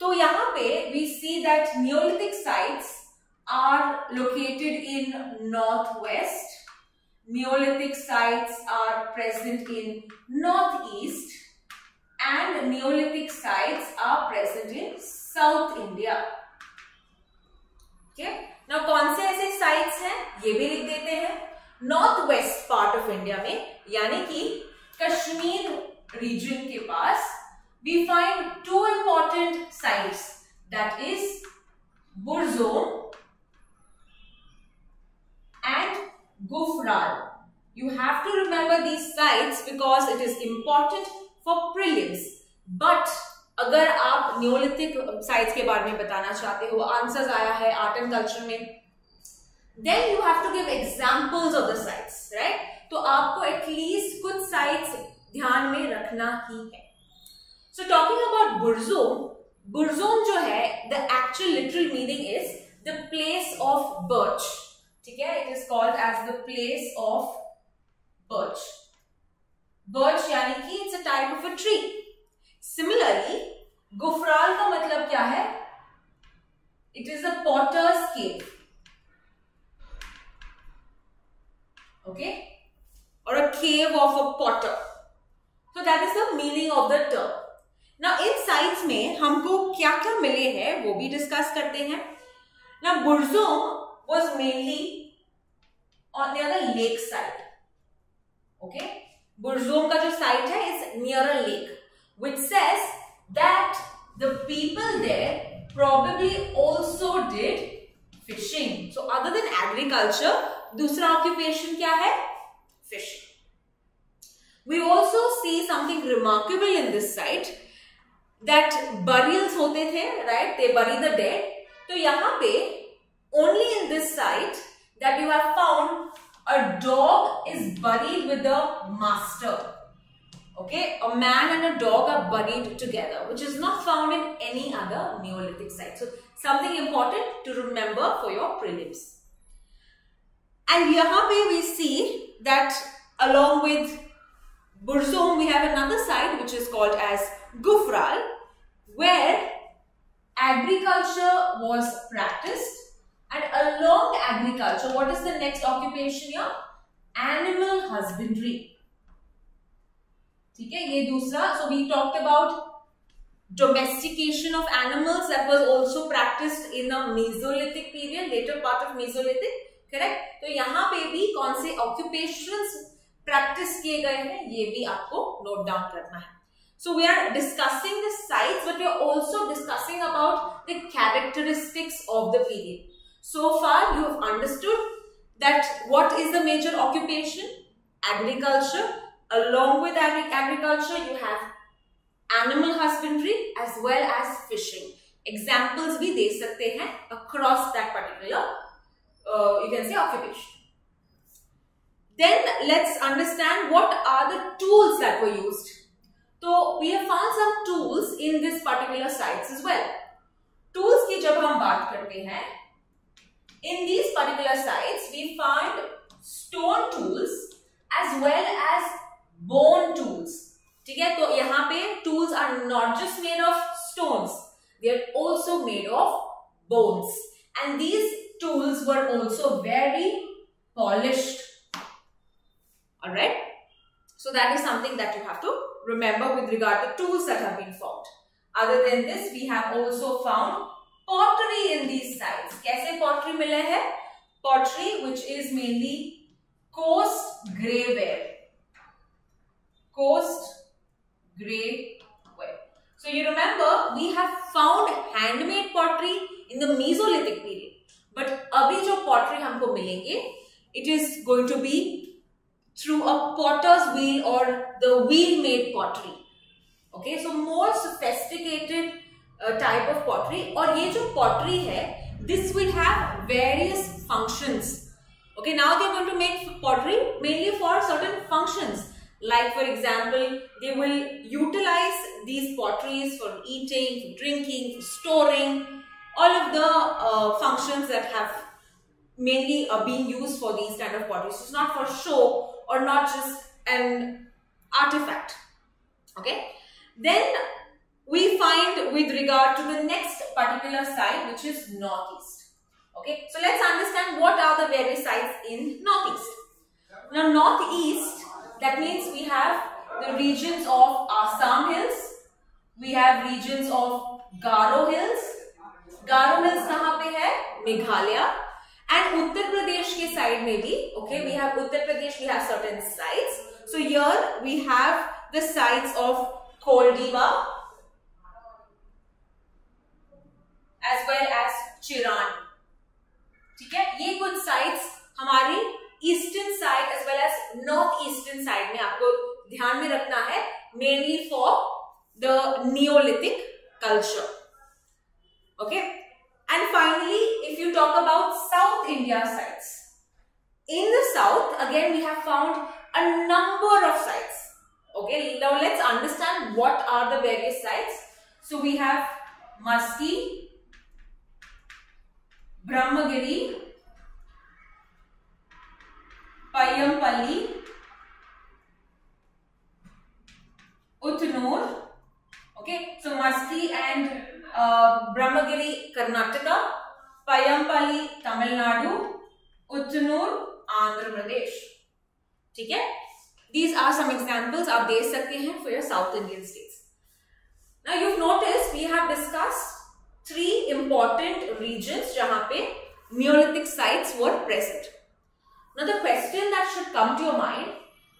So here we see that Neolithic sites are located in northwest. Neolithic sites are present in northeast and Neolithic sites are present in South India. Okay. ना कौन से ऐसे sites हैं? ये भी लिख देते हैं। North west part of India में, यानी कि कश्मीर रीजन के पास we find two important sites that is Burzahom and Gufkral you have to remember these sites because it is important for prelims. But अगर आप न्यूलिथिक साइट्स के बारे में बताना चाहते हो आंसर्स आया है आर्ट एंड कल्चर में then you have to give examples of the sites right तो आपको एटलीस्ट कुछ साइट्स ध्यान में रखना ही है। So talking about Burzahom Burzahom जो है the actual literal meaning is the place of birch ठीक है? It is called as the place of birch birch यानी कि it's a type of a tree similarly Gufkral का मतलब क्या है it is a potter's cave okay और a cave of a potter तो that is the meaning of the term ना in sites में हमको क्या क्या मिले हैं, वो भी डिस्कस करते हैं. ना Burzahom was mainly on the other lake side okay Burzahom का जो साइट है is near a lake which says that the people there probably also did fishing. So other than agriculture, दूसरा occupation क्या है? Fishing. We also see something remarkable in this site that burials होते थे, right? They bury the dead. तो यहाँ पे only in this site that you have found a dog is buried with the master. Okay, a man and a dog are buried together, which is not found in any other Neolithic site. So, something important to remember for your prelims. And here we see that along with Burzum, we have another site which is called as Gufral, where agriculture was practiced and along agriculture, what is the next occupation here? Animal husbandry. ठीक है ये दूसरा so we talked about domestication of animals that was also practiced in the mesolithic period later part of mesolithic correct तो यहाँ पे भी कौन से occupations practice किए गए हैं ये भी आपको note down करना है so we are discussing the sites but we are also discussing about the characteristics of the period so far you have understood that what is the major occupation agriculture along with agri agriculture you have animal husbandry as well as fishing. Examples bhi de sakte hain across that particular uh, you can say occupation. Then let's understand what are the tools that were used. so we have found some tools in this particular sites as well. Tools ki jab hum baat karte hain in these particular sites we find stone tools as well as bone tools ठीक है तो यहाँ पे tools are not just made of stones they are also made of bones and these tools were also very polished all right so that is something that you have to remember with regard to tools that have been found other than this we have also found pottery in these sites kaise pottery mila hai pottery which is mainly coast grayware coast grey ware. So you remember we have found handmade pottery in the Mesolithic period. But abhi jo pottery humko milenge, it is going to be through a potter's wheel or the wheel made pottery. Okay, so more sophisticated uh, type of pottery. और ये जो pottery है, this will have various functions. Okay, now they are going to make pottery mainly for certain functions. Like for example, they will utilize these potteries for eating, for drinking, for storing, all of the uh, functions that have mainly are being used for these kind of potteries. It's not for show or not just an artifact. Okay. Then we find with regard to the next particular site which is northeast. Okay. So let's understand what are the various sites in northeast. Now northeast that means we have the regions of Assam Hills, we have regions of Garo Hills. Garo Hills कहाँ पे है? Meghalaya. And Uttar Pradesh के side में भी, okay, we have Uttar Pradesh, we have certain sites. So here we have the sites of Koldiba as well as Chiran. ठीक है ये कुछ sites हमारी eastern side as well as north eastern side में आपको ध्यान में रखना है mainly for the neolithic culture okay and finally if you talk about south India site in the south again we have found a number of sites okay now let's understand what are the various sites so we have Maski Brahmagiri Paiyampalli Utnur okay so Maski and Brahmagiri Karnataka Paiyampalli Tamil Nadu Utnur Andhra Pradesh ठीक है? These are some examples आप देख सकते हैं for your south Indian state ना you notice we have discuss three important region जहाँ पे neolithic sites were present Now the question that should come to your mind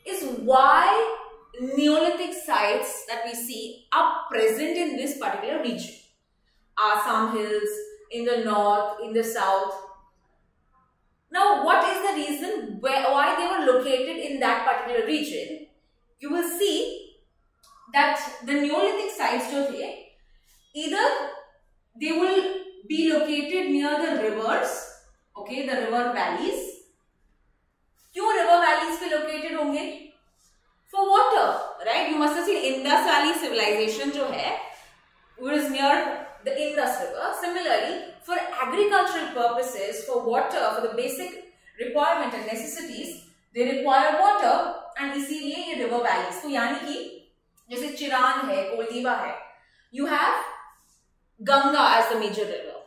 is why Neolithic sites that we see are present in this particular region. Assam hills, in the north, in the south. Now, what is the reason where, why they were located in that particular region? You will see that the Neolithic sites jo either they will be located near the rivers, okay, the river valleys. क्यों river valleys पे located होंगे? For water right you must see Indus valley civilization जो है वो Indus river similarly for agricultural purposes for water for the basic requirement and necessities they require water and इसीलिए ये river valleys तो यानी कि, जैसे चिरान है, कोलदीवा है you have Ganga as the major river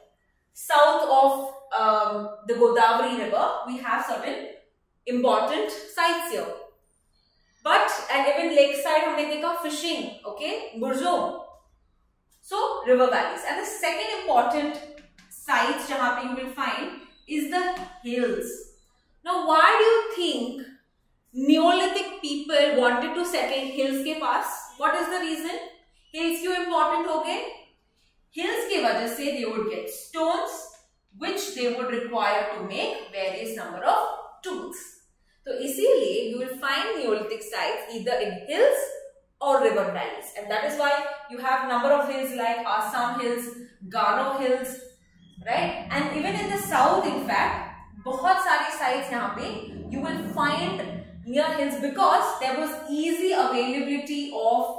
south of the Godavari river we have certain important sites here. But and even lakeside हमने देखा fishing, okay, Burzone. So river valleys. And the second important sites jahan pe you will find is the hills. Now why do you think Neolithic people wanted to settle hills ke paas? What is the reason? Hills क्यों important हो गए? Hills के वजह से they would get stones which they would require to make various number of tools. तो इसीलिए you will find Neolithic sites either in hills or river valleys. And that is why you have number of hills like Assam hills, Garo hills, right? And even in the south, in fact, बहुत सारी sites यहाँ पे you will find near hills because there was easy availability of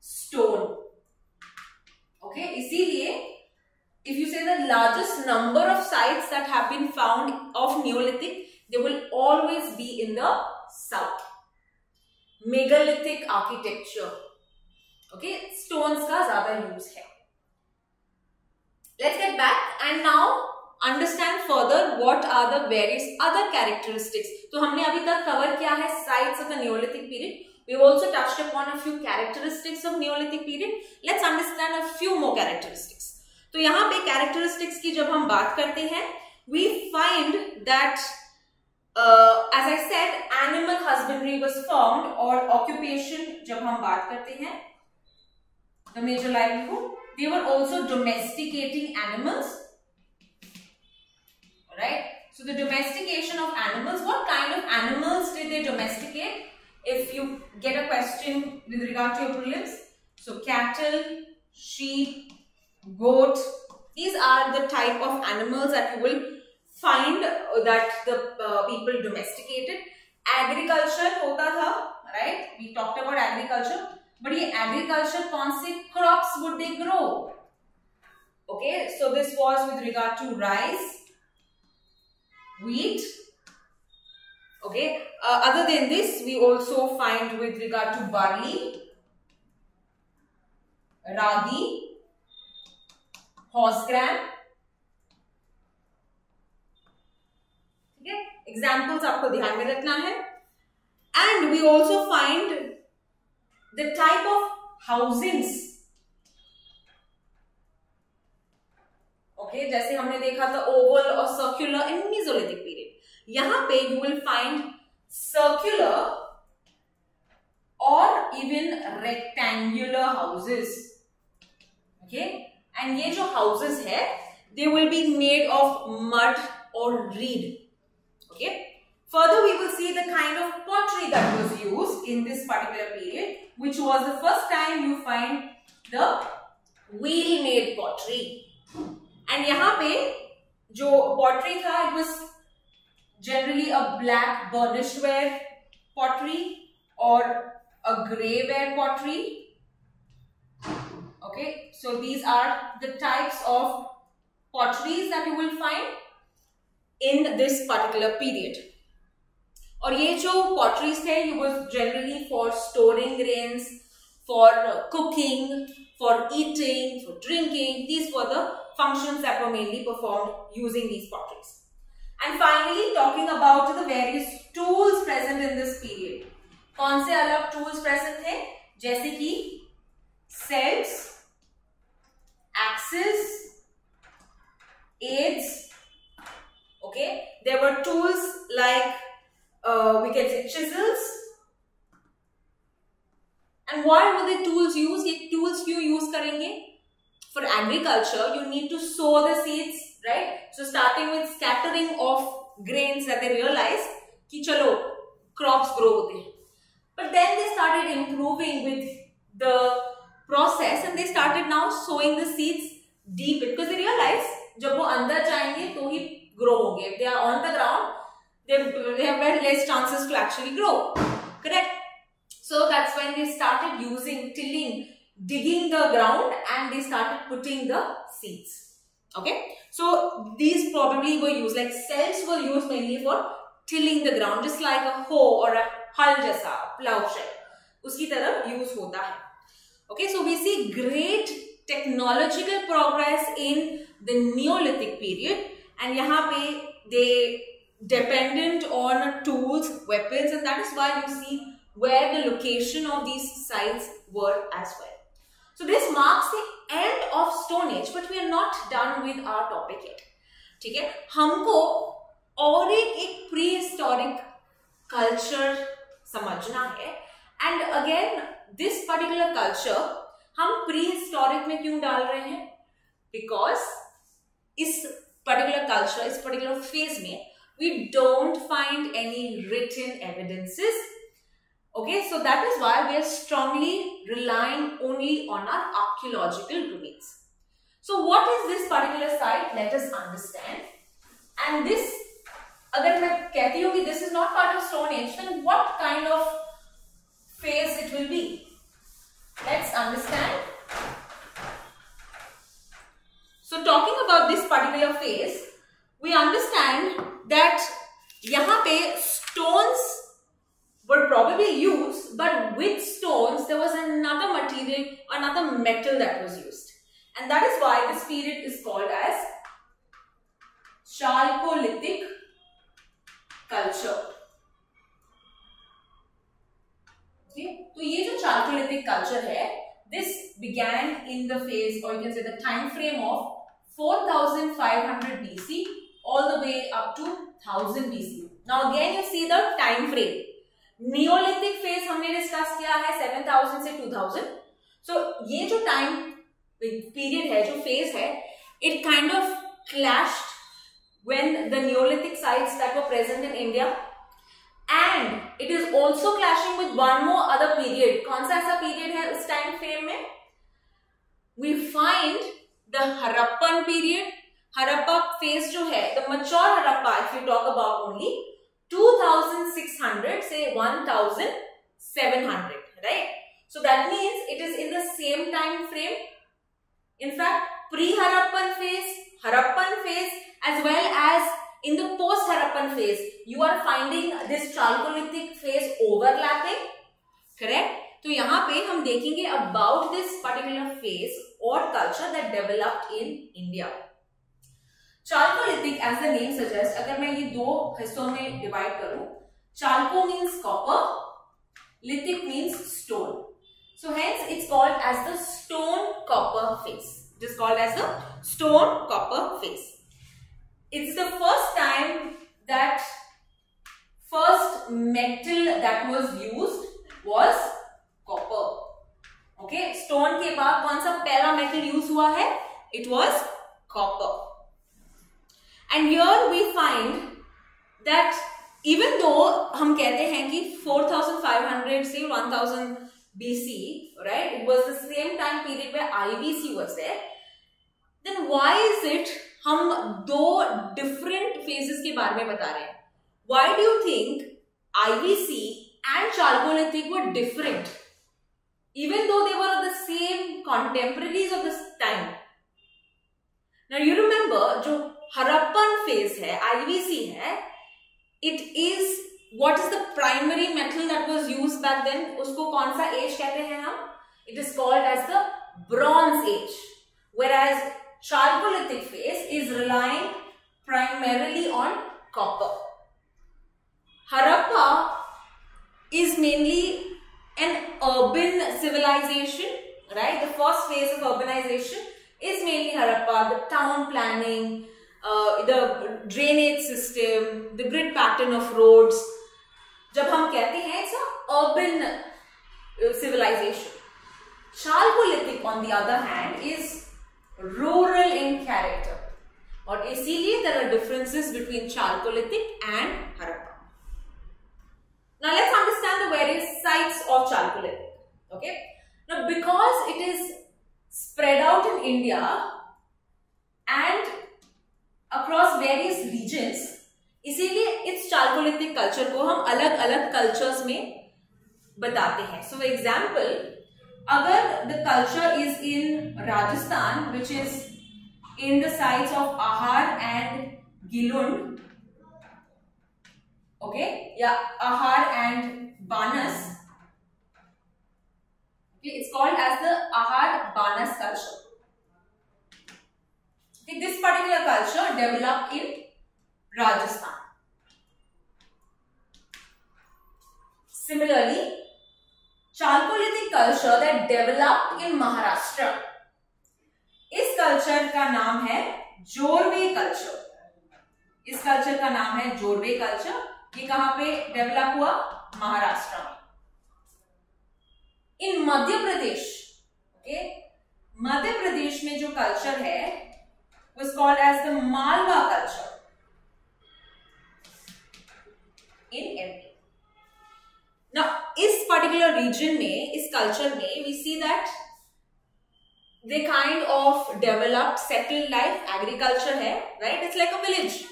stone. Okay, इसीलिए if you say the largest number of sites that have been found of Neolithic, they will always be in the south. Megalithic architecture okay stones का ज्यादा use है let's get back and now understand further what are the various other characteristics तो हमने अभी तक cover किया है sites of the neolithic period we also touched upon a few characteristics of neolithic period let's understand a few more characteristics तो यहां पे characteristics की जब हम बात करते हैं we find that uh, as I said, animal husbandry was formed or occupation जब हम बात करते हैं the major livelihood they were also domesticating animals right so the domestication of animals what kind of animals did they domesticate if you get a question with regard to your prelims so cattle sheep goat these are the type of animals that you will find uh, that the uh, people domesticated. Agriculture hota tha, right? We talked about agriculture. But ye agriculture, konse crops would they grow? Okay, so this was with regard to rice, wheat. Okay, uh, other than this, we also find with regard to barley, ragi, horse gram, examples आपको ध्यान में रखना है। And we also find the type of housings okay जैसे हमने देखा था oval और सर्क्यूलर इन मीजोलिथिक पीरियड यहाँ पे यू विल फाइंड सर्क्यूलर और even rectangular houses okay and ये जो हाउसेस है they will be made of mud और reed Okay. Further, we will see the kind of pottery that was used in this particular period, which was the first time you find the wheel-made pottery. And यहाँ पे जो pottery था, it was generally a black burnished ware pottery or a grey ware pottery. Okay, so these are the types of potteries that you will find in this particular period और ये जो potteries थे ये was generally for storing grains for cooking for eating for drinking these for the functions that were mainly performed using these potteries. And finally, talking about the various tools present in this period. कौन से अलग tools present थे जैसे कि cells, axes, aids, okay there were tools like uh, we can say chisels and why were the tools used ye tools क्यों use करेंगे for agriculture, you need to sow the seeds, right? So starting with scattering of grains that they realized, ki chalo, crops grow hote But then they started improving with the process and they started now sowing the seeds deep because they realized जब वो अंदर जाएंगे तो ही grow if they are on the ground they, they have very less chances to actually grow correct so that's when they started using tilling digging the ground and they started putting the seeds. Okay. So these probably were used like cells were used mainly for tilling the ground just like a hoe or a hal jaisa plowshare. Uski taraf use hota hai. Okay. So we see great technological progress in the Neolithic period and yahan pe they dependent on tools, weapons and that is why you see where the location of these sites were as well. So this marks the end of Stone Age, but we are not done with our topic yet. ठीक है हमको और एक एक prehistoric culture समझना है and again this particular culture हम pre historic में क्यों डाल रहे हैं बिकॉज़ इस पर्टिकुलर कल्चर इस पर्टिकुलर फेज में we don't find any written evidences Okay, so that is why we are strongly relying only on our archaeological remains. So what is this particular site? Let us understand. And this, अगर मैं कहती हूँ कि this is not part of Stone Age, then what kind of phase it will be? Let's understand. So talking about this particular phase, we understand that यहाँ पे stones were probably used, but with stones, there was another material, another metal that was used. And that is why this period is called as Chalcolithic culture. Okay? So, ये जो Chalcolithic culture है, this began in the phase or you can say the time frame of 4500 BC all the way up to 1000 BC. Now again you see the time frame. Neolithic phase हमने discuss किया है 7000 से 2000 सो so, ये जो time period है जो phase है it kind of clashed when the neolithic sites that were present in india and it is also clashing with one more other period कौन सा ऐसा पीरियड है उस टाइम फ्रेम में we find the Harappan period Harappa phase जो है the mature Harappa if you talk about only 2600 से 1700 right so that means it is in the same time frame in fact pre Harappan phase Harappan phase as well as in the post Harappan phase you are finding this chalcolithic phase overlapping correct तो यहाँ पे हम देखेंगे about this particular phase और culture that developed in India chalcolithic as the name suggest अगर मैं ये दो हिस्सों में डिवाइड करूं chalco means copper lithic means stone so hence it's called as the stone copper phase it is called as the stone copper phase it's the first time that first metal that was used was copper Okay? Stone के बाद कौन सा पहला method use हुआ है? It was copper and your we find that even though हम कहते हैं कि 4500 से 1000 BC right was the same time period में आईबीसी वॉज़ है देन वाई इज़ इट हम दो डिफरेंट फेजेस के बारे में बता रहे हैं? Why do you think IVC and chalcolithic वो different Even though they were of the same contemporaries of this time. Now you remember जो हरप्पन फ़ेज़ है आईवीसी है it is what is the primary metal that was use back then उसको कौन सा age कहते हैं हम is called as the bronze age whereas chalcolithic phase is relying primarily on copper. Harappa is mainly an urban civilization, right? The first phase of urbanization is mainly Harappa, the town planning, uh, the drainage system, the grid pattern of roads. जब हम कहते हैं it's a urban uh, civilization. Chalcolithic on the other hand is rural in character और इसीलिए there are differences between chalcolithic and Harappa Now let's understand the various sites of Chalcolithic. Okay. Now because it is spread out in India and across various regions, इसीलिए इस Chalcolithic culture को हम अलग अलग cultures में बताते हैं so example अगर the culture is in Rajasthan which is in the sides of Ahar and Gilund okay या Ahar and Banas. It's called as the Ahar Banas culture this particular culture develop in Rajasthan Similarly, Chalcolithic culture that developed in Maharashtra. इस culture का नाम है Jorwe culture इस culture का नाम है Jorwe culture ये कहाँ पे डेवलप हुआ? महाराष्ट्र में। इन मध्य प्रदेश ओके मध्य प्रदेश में जो कल्चर है वो is called as the Malwa culture in MP ना इस पर्टिकुलर रीजन में, इस कल्चर में we see that they kind of developed settle life agriculture है right it's like a village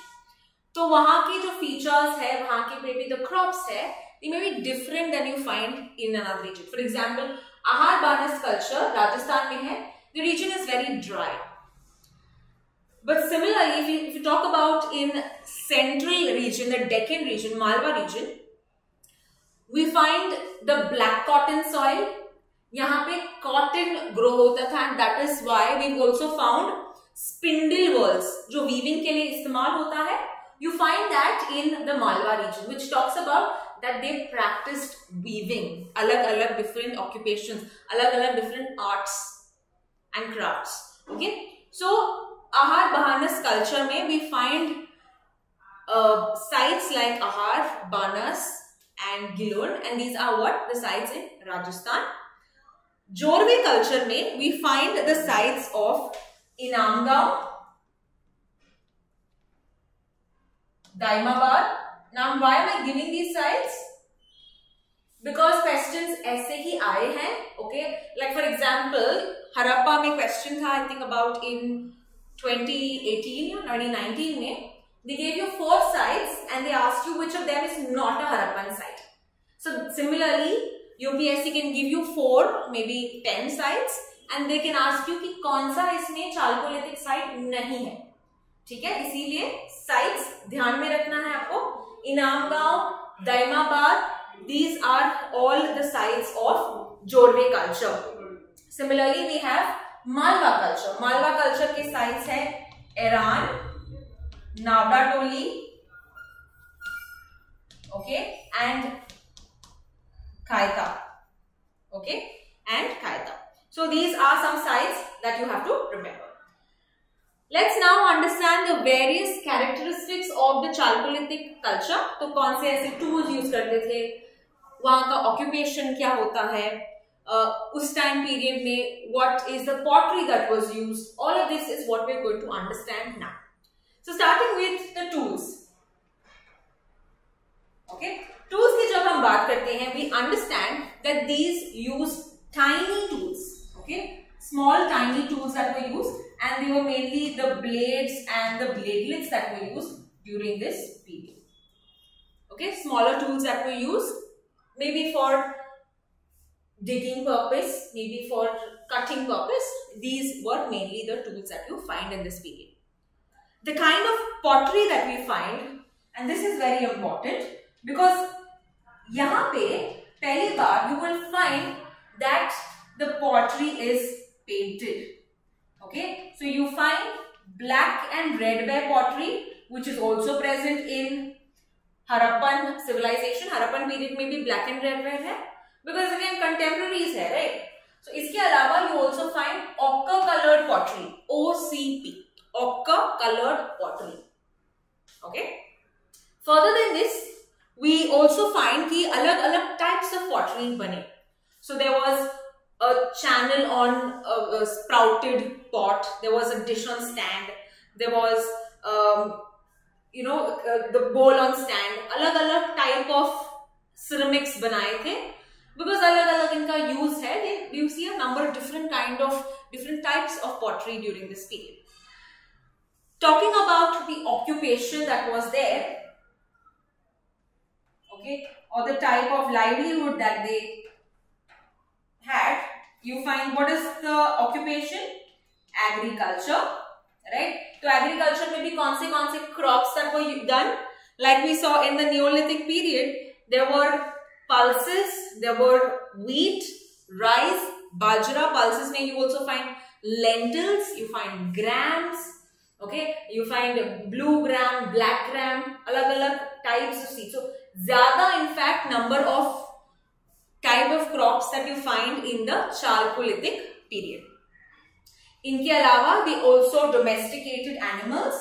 तो वहाँ की जो फीचर्स है, वहाँ के मे बी द क्रॉप्स है they may be different then you find in another region for example Ahar Banas culture Rajasthan में है the region is very dry but similarly talk about in central region the Deccan region Malwa region we find the black cotton soil यहाँ पे cotton grow होता था and that is why we also found spindle whorls जो weaving के लिए इस्तेमाल होता है। you find that in the Malwa region, which talks about that they practiced weaving, alag alag different occupations, alag alag different arts and crafts. Okay, so Ahar Bahanas culture may we find uh, sites like Ahar, Banas, and Gilon, and these are what the sites in Rajasthan. Jorwe culture may we find the sites of Inamgaon, Daimabad. Now why am I giving these sites? Because questions ऐसे ही आए हैं, okay? Like for example, Harappa में question था I think about in 2018 or 2019 में they gave you four sites and they asked you which of them is not a Harappan site. So similarly, UPSC can give you four, maybe 10 sites and they can ask you कि कौन सा इसमें Chalcolithic site नहीं है ठीक है? इसीलिए sites ध्यान में रखना है आपको। Inamgaon, Daimabad these are all the sites of Jorwe culture similarly we have Malwa culture Malwa culture के साइट्स है Eran Navdatoli okay and Kayatha okay and Kayatha. So these are some sites that you have to remember let's now understand the various characteristics of the chalcolithic culture तो कौन से ऐसे tools use करते थे वहाँ का occupation क्या होता है uh, उस टाइम पीरियड में what is the pottery that was used all of this is what we're going to understand now so starting with the tools okay tools की जब हम बात करते हैं we understand that these use tiny tools okay small tiny tools that were used and they were mainly the blades and the bladelets that were used during this period okay smaller tools that were used maybe for digging purpose, maybe for cutting purpose. These were mainly the tools that you find in this period. The kind of pottery that we find, and this is very important because यहाँ पे पहली बार you will find that the pottery is painted. Okay, so you find black and red ware pottery which is also present in Harappan civilization. Harappan period में भी black and red ware है because again contemporaries है right so इसके अलावा you also find ochre colored pottery OCP ochre colored pottery okay further than this we also find कि अलग अलग types of pottery बने so there was a channel on a, a sprouted pot. There was a dish on stand. There was, um, you know, uh, the bowl on stand. Alag alag type of ceramics बनाए थे because अलग अलग इनका use है. They, you see a number of different kind of different types of pottery during this period. Talking about the occupation that was there, okay, or the type of livelihood that they had, you find what is the occupation? Agriculture, right? So agriculture में भी कौन से कौन से crops that were done? Like we saw in the Neolithic period, there were pulses, there were wheat, rice, bajra. Pulses may you also find lentils, you find grams, okay? You find blue gram, black gram, alag alag types of seeds. So, zyada in fact number of type of crops that you find in the Chalcolithic period. इनके अलावा we also domesticated animals.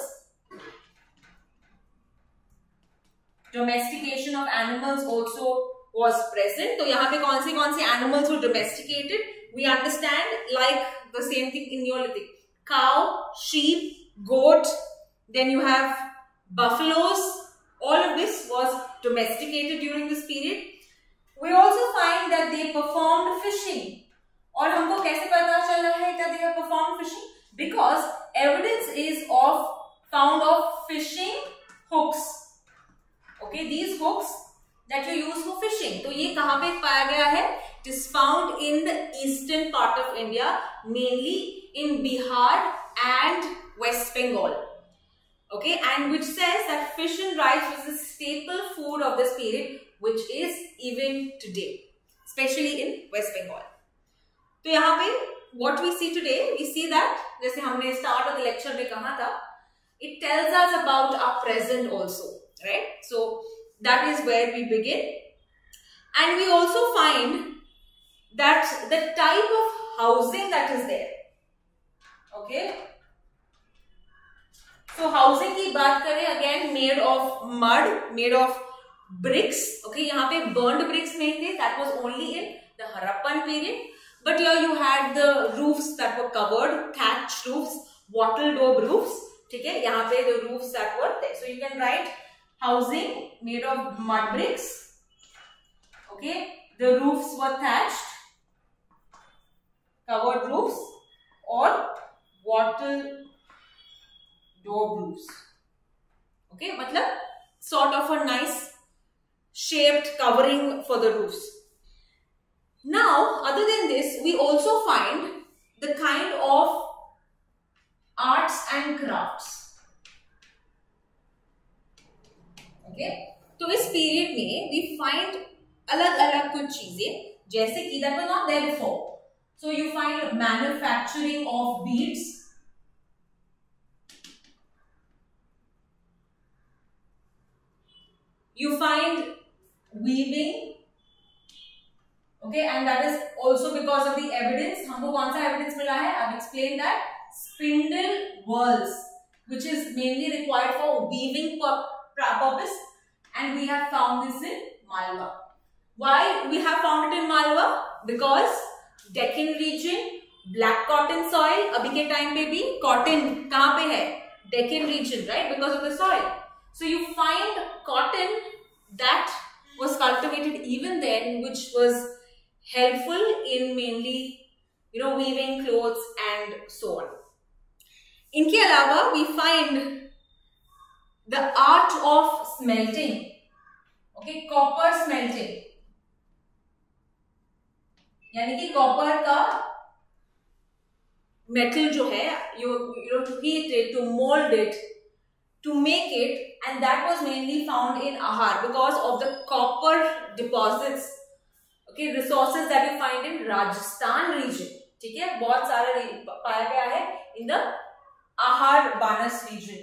Domestication of animals also was present. तो यहाँ पे कौन से कौन से animals were domesticated? We understand like the same thing in Neolithic. Cow, sheep, goat, then you have buffaloes. All of this was domesticated during this period. We also find that they performed fishing. और हमको कैसे पता चल है they have performed fishing? Because evidence is of found of fishing hooks. Okay, these hooks that you use for fishing. तो ये कहाँ पे पाया गया है? It is found in the eastern part of India, mainly in Bihar and West Bengal. Okay, and which says that fish and rice was a staple food of this period which is even today, especially in West Bengal. तो यहाँ पे what we see today, we see that जैसे हमने start of the lecture में कहा था, it tells us about our present also, right? So that is where we begin, and we also find that the type of housing that is there, okay? So housing की बात करें again made of mud, made of bricks okay यहाँ पे burned bricks नहीं थे that was only in the Harappan period but here you had the roofs that were covered thatched roofs wattle daub roofs ठीक है यहाँ पे the roofs that were there so you can write housing made of mud bricks okay the roofs were thatched covered roofs or wattle daub roofs okay मतलब sort of a nice shaped covering for the roofs. Now, other than this, we also find the kind of arts and crafts. Okay? तो इस period में we find अलग अलग कुछ चीजें जैसे कि that was not there before so you find manufacturing of beads weaving okay and that is also because of the evidence हमको कौन सा evidence मिला है I've explained that spindle whorls which is mainly required for weaving purpose and we have found this in Malwa why we have found it in Malwa because Deccan region black cotton soil अभी के time पे भी cotton कहाँ पे है Deccan region right because of the soil so you find cotton that was cultivated even then, which was helpful in mainly, you know, weaving clothes and so on. इनके अलावा we find the art of smelting, okay, copper smelting. यानी कि copper का metal जो है you you know to heat it to mold it to make it and that was mainly found in Ahar because of the copper deposits okay resources that you find in Rajasthan region ठीक है बहुत सारा पाया गया है in the Ahar Banas region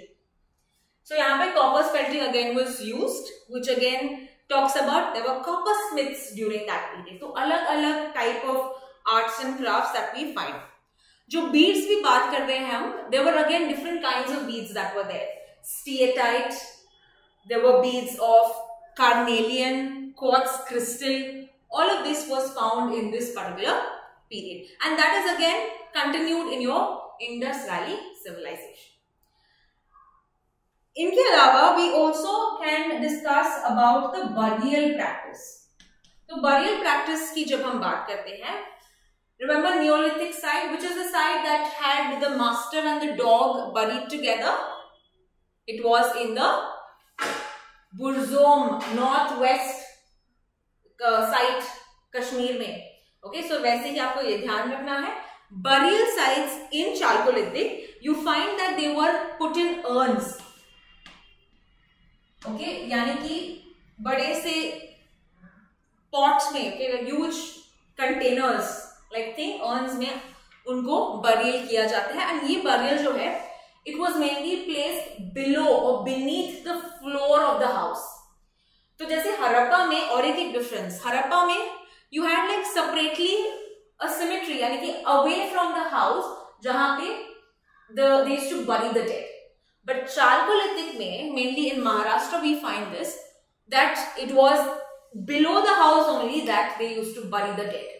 so यहाँ पे copper smelting again was used which again talks about there were copper smiths during that period तो अलग अलग type of arts and crafts that we find जो beads भी बात कर रहे हैं हम there were again different kinds of beads that were there steatite. There were beads of carnelian, quartz crystal. All of this was found in this particular period. And that is again continued in your Indus Valley civilization. इनके अलावा we also can discuss about the burial practice तो burial practice की जब हम बात करते हैं Remember Neolithic site, which is the site that had the master and the dog buried together? It was in the Burzom, northwest uh, site, Kashmir में. Okay, so वैसे ही आपको ये ध्यान रखना है. Burial sites in Chalcolithic, you find that they were put in urns. Okay, यानी कि बड़े से pots में, okay, like huge containers like thing urns में उनको बरियल किया जाता है एंड ये बरियल जो है It was mainly place below और beneath the floor of the house तो जैसे हरप्पा में और एक एक डिफरेंस हरप्पा में you had like separately asymmetry यानी कि अवे फ्रॉम द हाउस जहां पे the to bury the dead but chalcolithic में mainly in Maharashtra we find this that it was below the house only that they use to bury the dead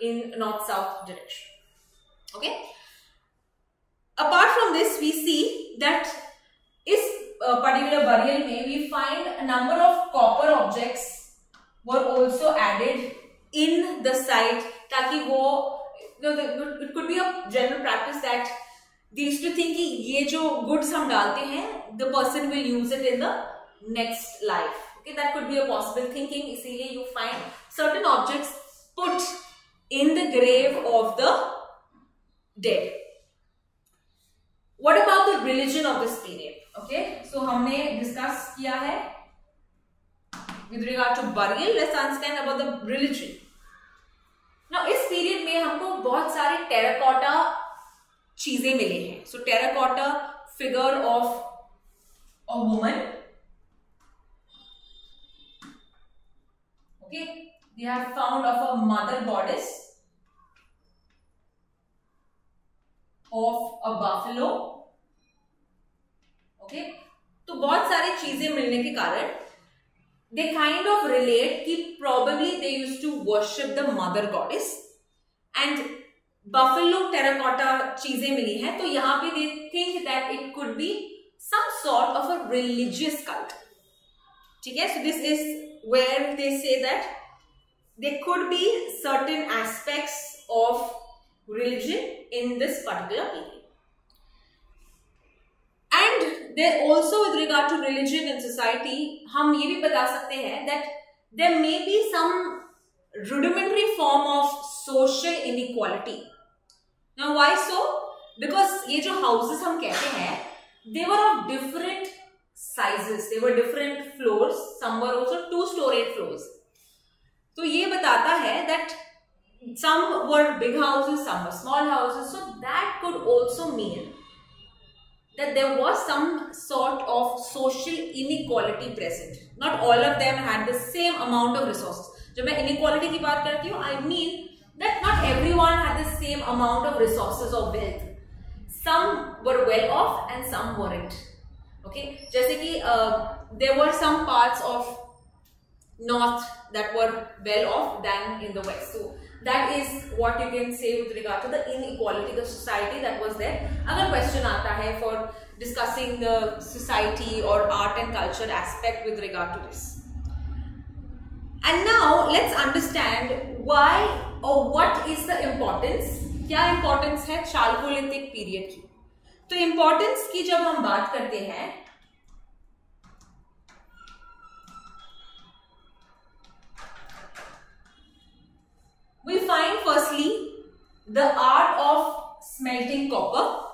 in north-south direction. Okay. Apart from this, we see that uh, particular burial may we find a number of copper objects were also added in the site ताकि वो no, the, it could be a general practice that they used to think कि ये जो goods हम डालते हैं the person will use it in the next life okay that could be a possible thinking इसीलिए you find certain objects put in the grave of the dead. What about the religion of this period okay so हमने discuss किया है with regard to burial about the religion now इस period में हमको बहुत सारे terracotta चीज़ें मिली हैं. So terracotta figure of a woman okay they are found of a mother goddess of a buffalo okay तो बहुत सारी चीज़ें मिलने के कारण दे काइंड ऑफ़ रिलेट कि probably they use to worship the mother goddess and buffalo terracotta चीज़ें मिली हैं तो यहाँ पे they think that it could be some sort of a religious cult ठीक है? So this is where they say that they could be certain aspects of religion in this particular period. There also with regard to religion in society हम ये भी बता सकते हैं that there may be some rudimentary form of social inequality why so because ये जो houses हम कहते हैं they were of different sizes they were different floor some were also two storage floor तो ये बताता है that some were big houses smaller houses so that could also mean that there was some sort of social inequality present. Not all of them had the same amount of resources. जब मैं inequality की बात करती हूँ, I mean that not everyone had the same amount of resources or wealth. Some were well off and some weren't. Okay, जैसे कि uh, there were some parts of north that were well off than in the west. So that is what you can say with regard to the inequality the society that was there अगर question आता है for discussing the society or art and culture aspect with regard to this and now let's understand why or what is the importance क्या importance है chalcolithic period की तो importance की जब हम बात करते हैं we find firstly the art of smelting copper,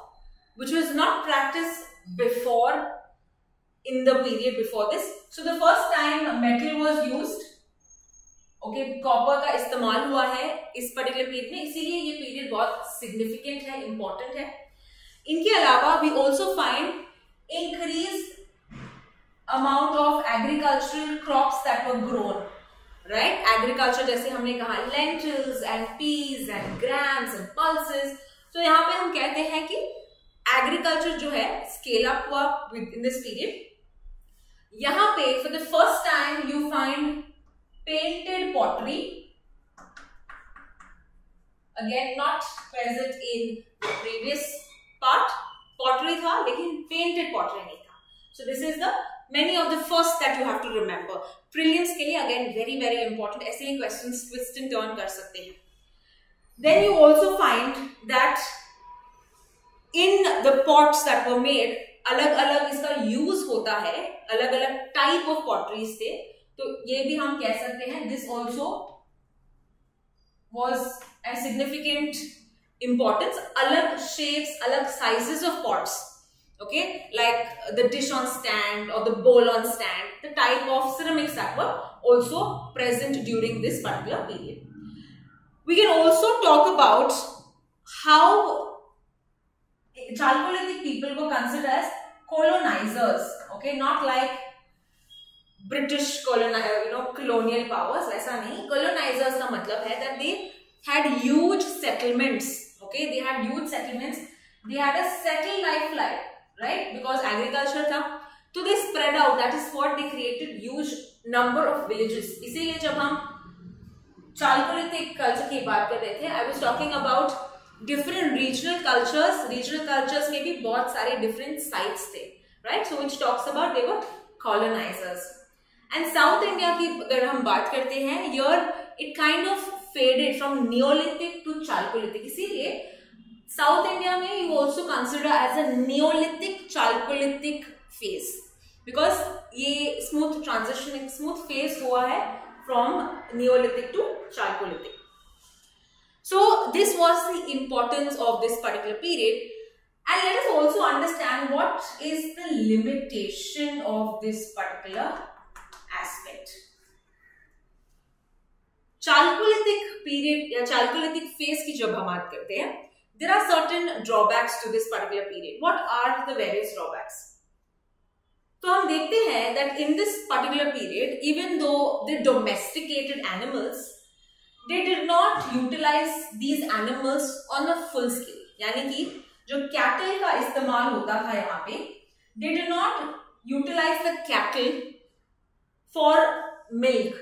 which was not practiced before in the period before this. So the first time metal was used, okay okay, copper का इस्तेमाल हुआ है इस पर्टिकुलर पीरियड में इसीलिए ये पीरियड बहुत significant है इंपॉर्टेंट है इनके अलावा we also find increase amount of agricultural crops that were grown right agriculture जैसे हमने कहा lentils and peas and grams and pulses तो यहाँ पे हम कहते हैं कि एग्रीकल्चर जो है स्केल अप हुआ विद इन दिस पीरियड यहाँ पे for the first time you find painted pottery again not present in previous part pottery था, लेकिन पेंटेड पॉटरी नहीं था. So this is the many of the first that you have to remember prelims के लिए again very very important ऐसे ही question twist and turn कर सकते हैं। Then you also find that in the pots that were made अलग अलग इसका यूज़ होता है अलग अलग टाइप ऑफ़ पॉटरी से। तो ये भी हम कह सकते हैं this also was a significant importance अलग शेप्स अलग sizes of pots okay? Like uh, the dish on stand or the bowl on stand the type of ceramics that were also present during this particular period. We can also talk about how chalcolithic people were considered as colonizers okay? Not like british colonial uh, you know colonial powers aisa नहीं. colonizers का मतलब है that they had huge settlements okay? They had huge settlements. They had a settled life life. Right? Because agriculture था। तो they spread out. That is what they created huge number of villages. इसीलिए जब हम chalcolithic culture की बात कर रहे थे I was talking about different regional cultures regional cultures में भी बहुत सारे डिफरेंट साइट्स थे। Right so which talks about they were colonisers and south India की अगर हम बात करते हैं your it kind of faded from neolithic to chalcolithic इसीलिए साउथ इंडिया में you also consider as a neolithic chalcolithic phase because ये smooth transaction smooth phase हुआ है from neolithic to chalcolithic so this was the importance of this particular period and let is also understand what is the limitation of this particular aspect chalcolithic period या chalcolithic phase की जब हम बात करते हैं there are certain drawbacks to this particular period. What are the various drawbacks? तो हम देखते हैं that in this particular period, even though the domesticated animals, they did not utilize these animals on a full scale. यानी कि जो cattle का इस्तेमाल होता था यहाँ पे they did not utilize the cattle for milk.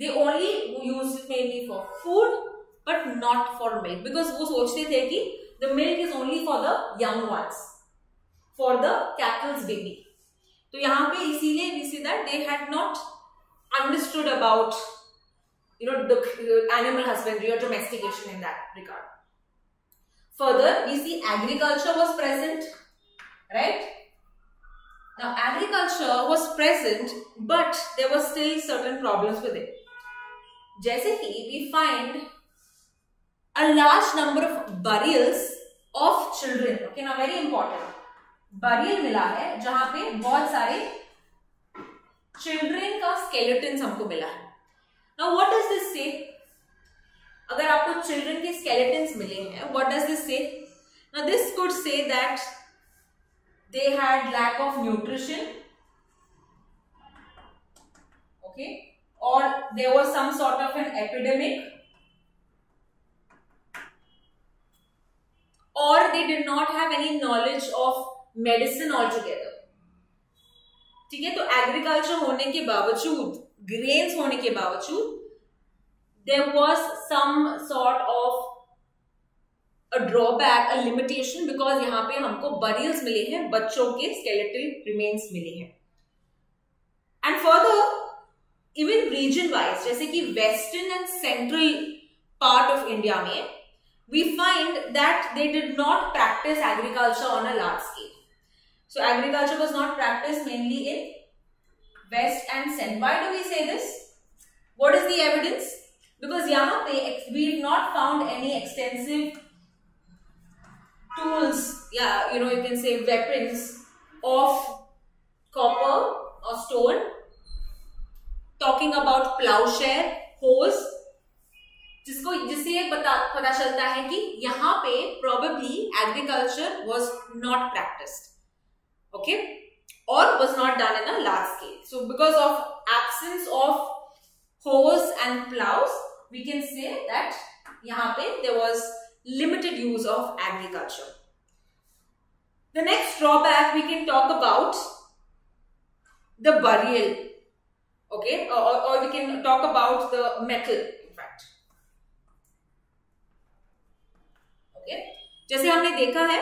They only use it mainly for food but not for milk because वो सोचते थे कि the milk is only for the young ones, for the cattle's baby. तो यहाँ पे इसीलिए we see that they had not understood about you know the animal husbandry or domestication in that regard. Further, we see agriculture was present, right? Now, agriculture was present, but there were still certain problems with it. जैसे कि we find a large number of burials of children. Okay, now very important. Burial मिला है जहाँ पे बहुत सारे children का skeletons हमको मिला है. Now, what does this say? अगर आपको चिल्ड्रन के स्केलेटन्स मिले हैं what does this say now this could say that they had lack of nutrition okay or there was some sort of an epidemic or they did not have any knowledge of medicine altogether. ठीक है तो agriculture होने के बावजूद grains होने के बावजूद there was some sort of a drawback a limitation because यहाँ पे हमको बरियल्स मिले हैं, बच्चों के स्केलेटल रिमेन्स मिले हैं। And further even region wise जैसे कि western and central part of India में we find that they did not practice agriculture on a large scale. So agriculture was not practiced mainly in West and Sen. Why do we say this? What is the evidence? Because Yamape, we have not found any extensive tools, yeah, you know, you can say weapons of copper or stone. Talking about plowshare, hose, जिसको, जिससे ये पता पता चलता है कि यहाँ पे probably agriculture was not practice okay और was not done in a large scale so because of absence of hoes and ploughs we can say that यहाँ पे there was limited use of agriculture the next drawback we can talk about the burial okay और we can talk about the metal okay? जैसे हमने देखा है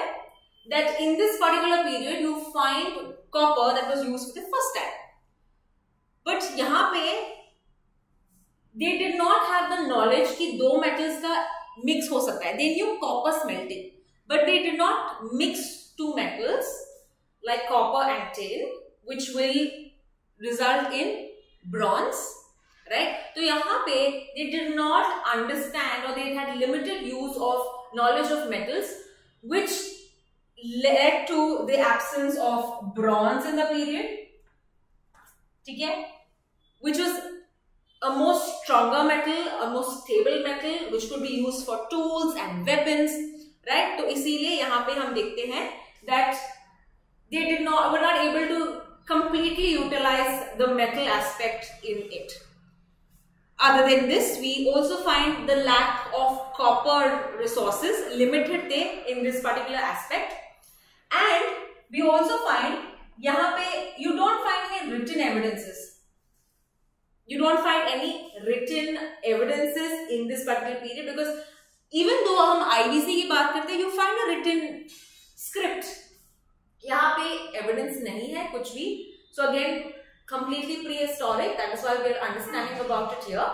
that in this particular period you find copper that was use for the first time but यहाँ पे they did not have the knowledge कि दो metals का मिक्स हो सकता है। They knew copper smelting but they did not mix two metals like copper and tin which will result in bronze right तो यहाँ पे दे डिड नॉट अंडरस्टैंड और they had limited use of knowledge of metals which led to the absence of bronze in the period okay which was a more stronger metal a more stable metal which could be used for tools and weapons right तो इसीलिए यहाँ पे हम देखते हैं that they did not were not able to completely utilize the metal aspect in it other than this, we also find the lack of copper resources limited there in this particular aspect. And we also find यहाँ पे you don't find any written evidences. You don't find any written evidences in this particular period because even though हम IBC की बात करते हैं, you find a written script. यहाँ पे evidence नहीं है कुछ भी. So again, completely prehistoric. That is why we are understanding about it here.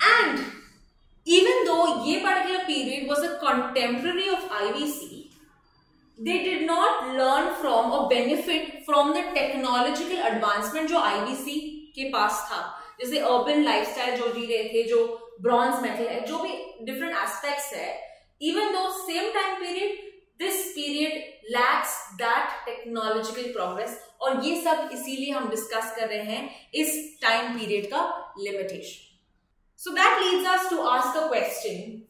And even though ये particular period was a contemporary of IVC, they did not learn from or benefit from the technological advancement जो IVC के पास था जैसे urban lifestyle जो जी रहे थे जो bronze metal है जो भी different aspects है even though same time period this period lacks that technological progress और ये सब इसीलिए हम डिस्कस कर रहे हैं इस टाइम पीरियड का limitation so that leads us to ask the question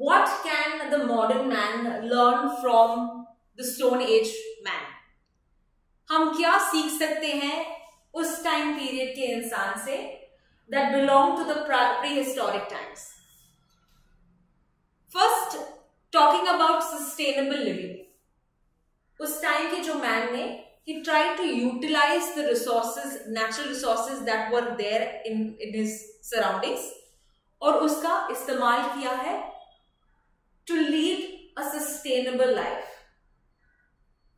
what can the modern man learn from the stone age man हम क्या सीख सकते हैं उस टाइम पीरियड के इंसान से that belong to the prehistoric times first talking about sustainable living उस टाइम के जो मैन ने he tried to utilize the resources natural resources that were there in in his surroundings और उसका इस्तेमाल किया है to lead a sustainable life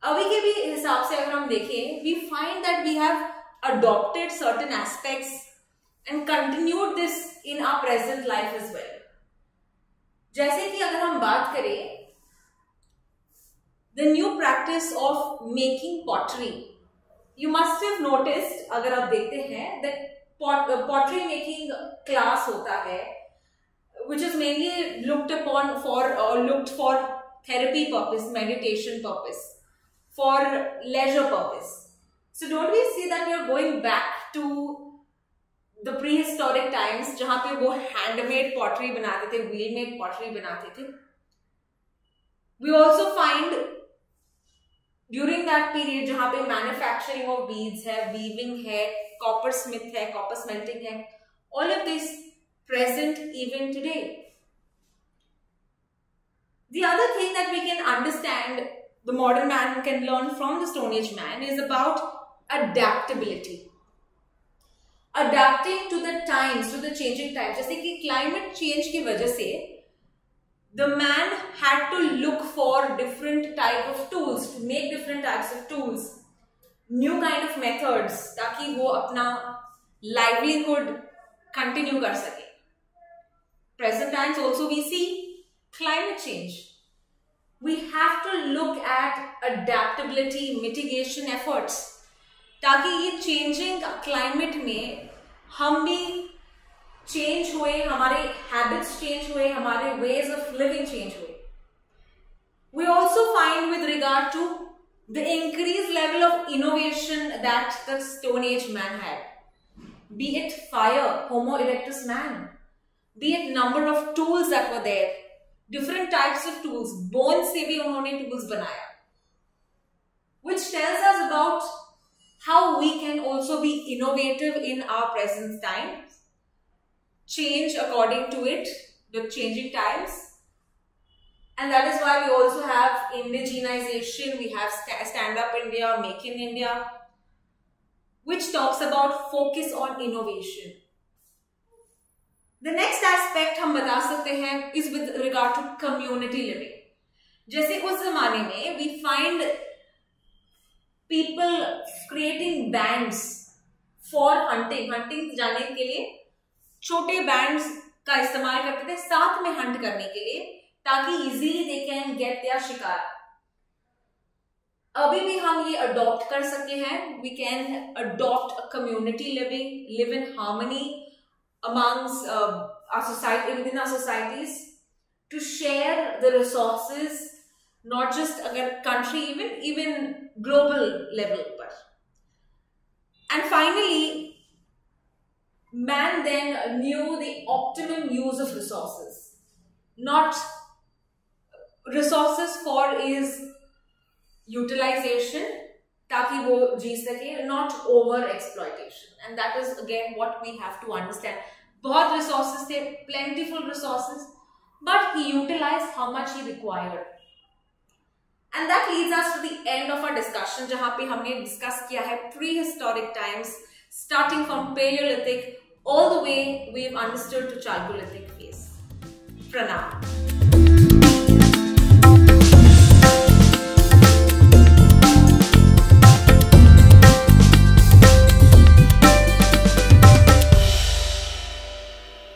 अभी के भी हिसाब से अगर हम देखें we find that we have adopted certain aspects and continued this in our present life as well जैसे कि अगर हम बात करें the new practice of making pottery. You must have noticed अगर आप देखते हैं that pot, uh, pottery making class होता है which is mainly looked upon for or looked for therapy purpose, meditation purpose, for leisure purpose. So don't we see that we are going back to the prehistoric times जहां पे वो handmade pottery बनाते थे, wheel made pottery बनाते थे. We also find during that period जहाँ पे manufacturing of beads है वीविंग है कॉपर स्मिथ है कॉपर स्मेल्टिंग है all of this present even today The other thing that we can understand the modern man can learn from the Stone Age man is about adaptability. Adapting to the times, to the changing times. जैसे कि climate change की वजह से the man had to look for different type of tools to make different types of tools new kind of methods ताकि वो अपना livelihood continue कर सके present times also we see climate change we have to look at adaptability mitigation efforts ताकि ये changing climate में हम भी चेंज हुए, हमारे हैबिट्स चेंज हुए, हमारे वेज ऑफ़ लिविंग चेंज हुए। We also find with regard to the increase level of innovation that the stone age man है be it fire homo erectus man be it number of tools at were there different types of tools bone से भी उन्होंने tools बनाया। Which tells us about how we can also be innovative in our present time change according to it, the changing times. And that is why we also have indigenization, we have Stand Up India, Make in India, which talks about focus on innovation. The next aspect हम बता सकते हैं is with regard to community living. जैसे उस जमाने में we find people creating bands for hunting hunting जाने के लिए छोटे बैंड्स का इस्तेमाल करते थे साथ में हंट करने के लिए, ताकि इजीली दे कैन गेट या शिकार अभी भी हम ये अडॉप्ट कर सकते हैं। We can adopt community living live in harmony amongst society with in our societies to share the resources not just अगर country even even global level पर। And finally man then knew the optimum use of resources not resources for is utilization ताकि वो जी सके not over exploitation and that is again what we have to understand बहुत resources थे plentiful resources but he utilize how much he required and that leads us to the end of our discussion जहां पे हमने discuss किया है prehistoric times starting from paleolithic all the way we've understood to chalcolithic phase. Pranam.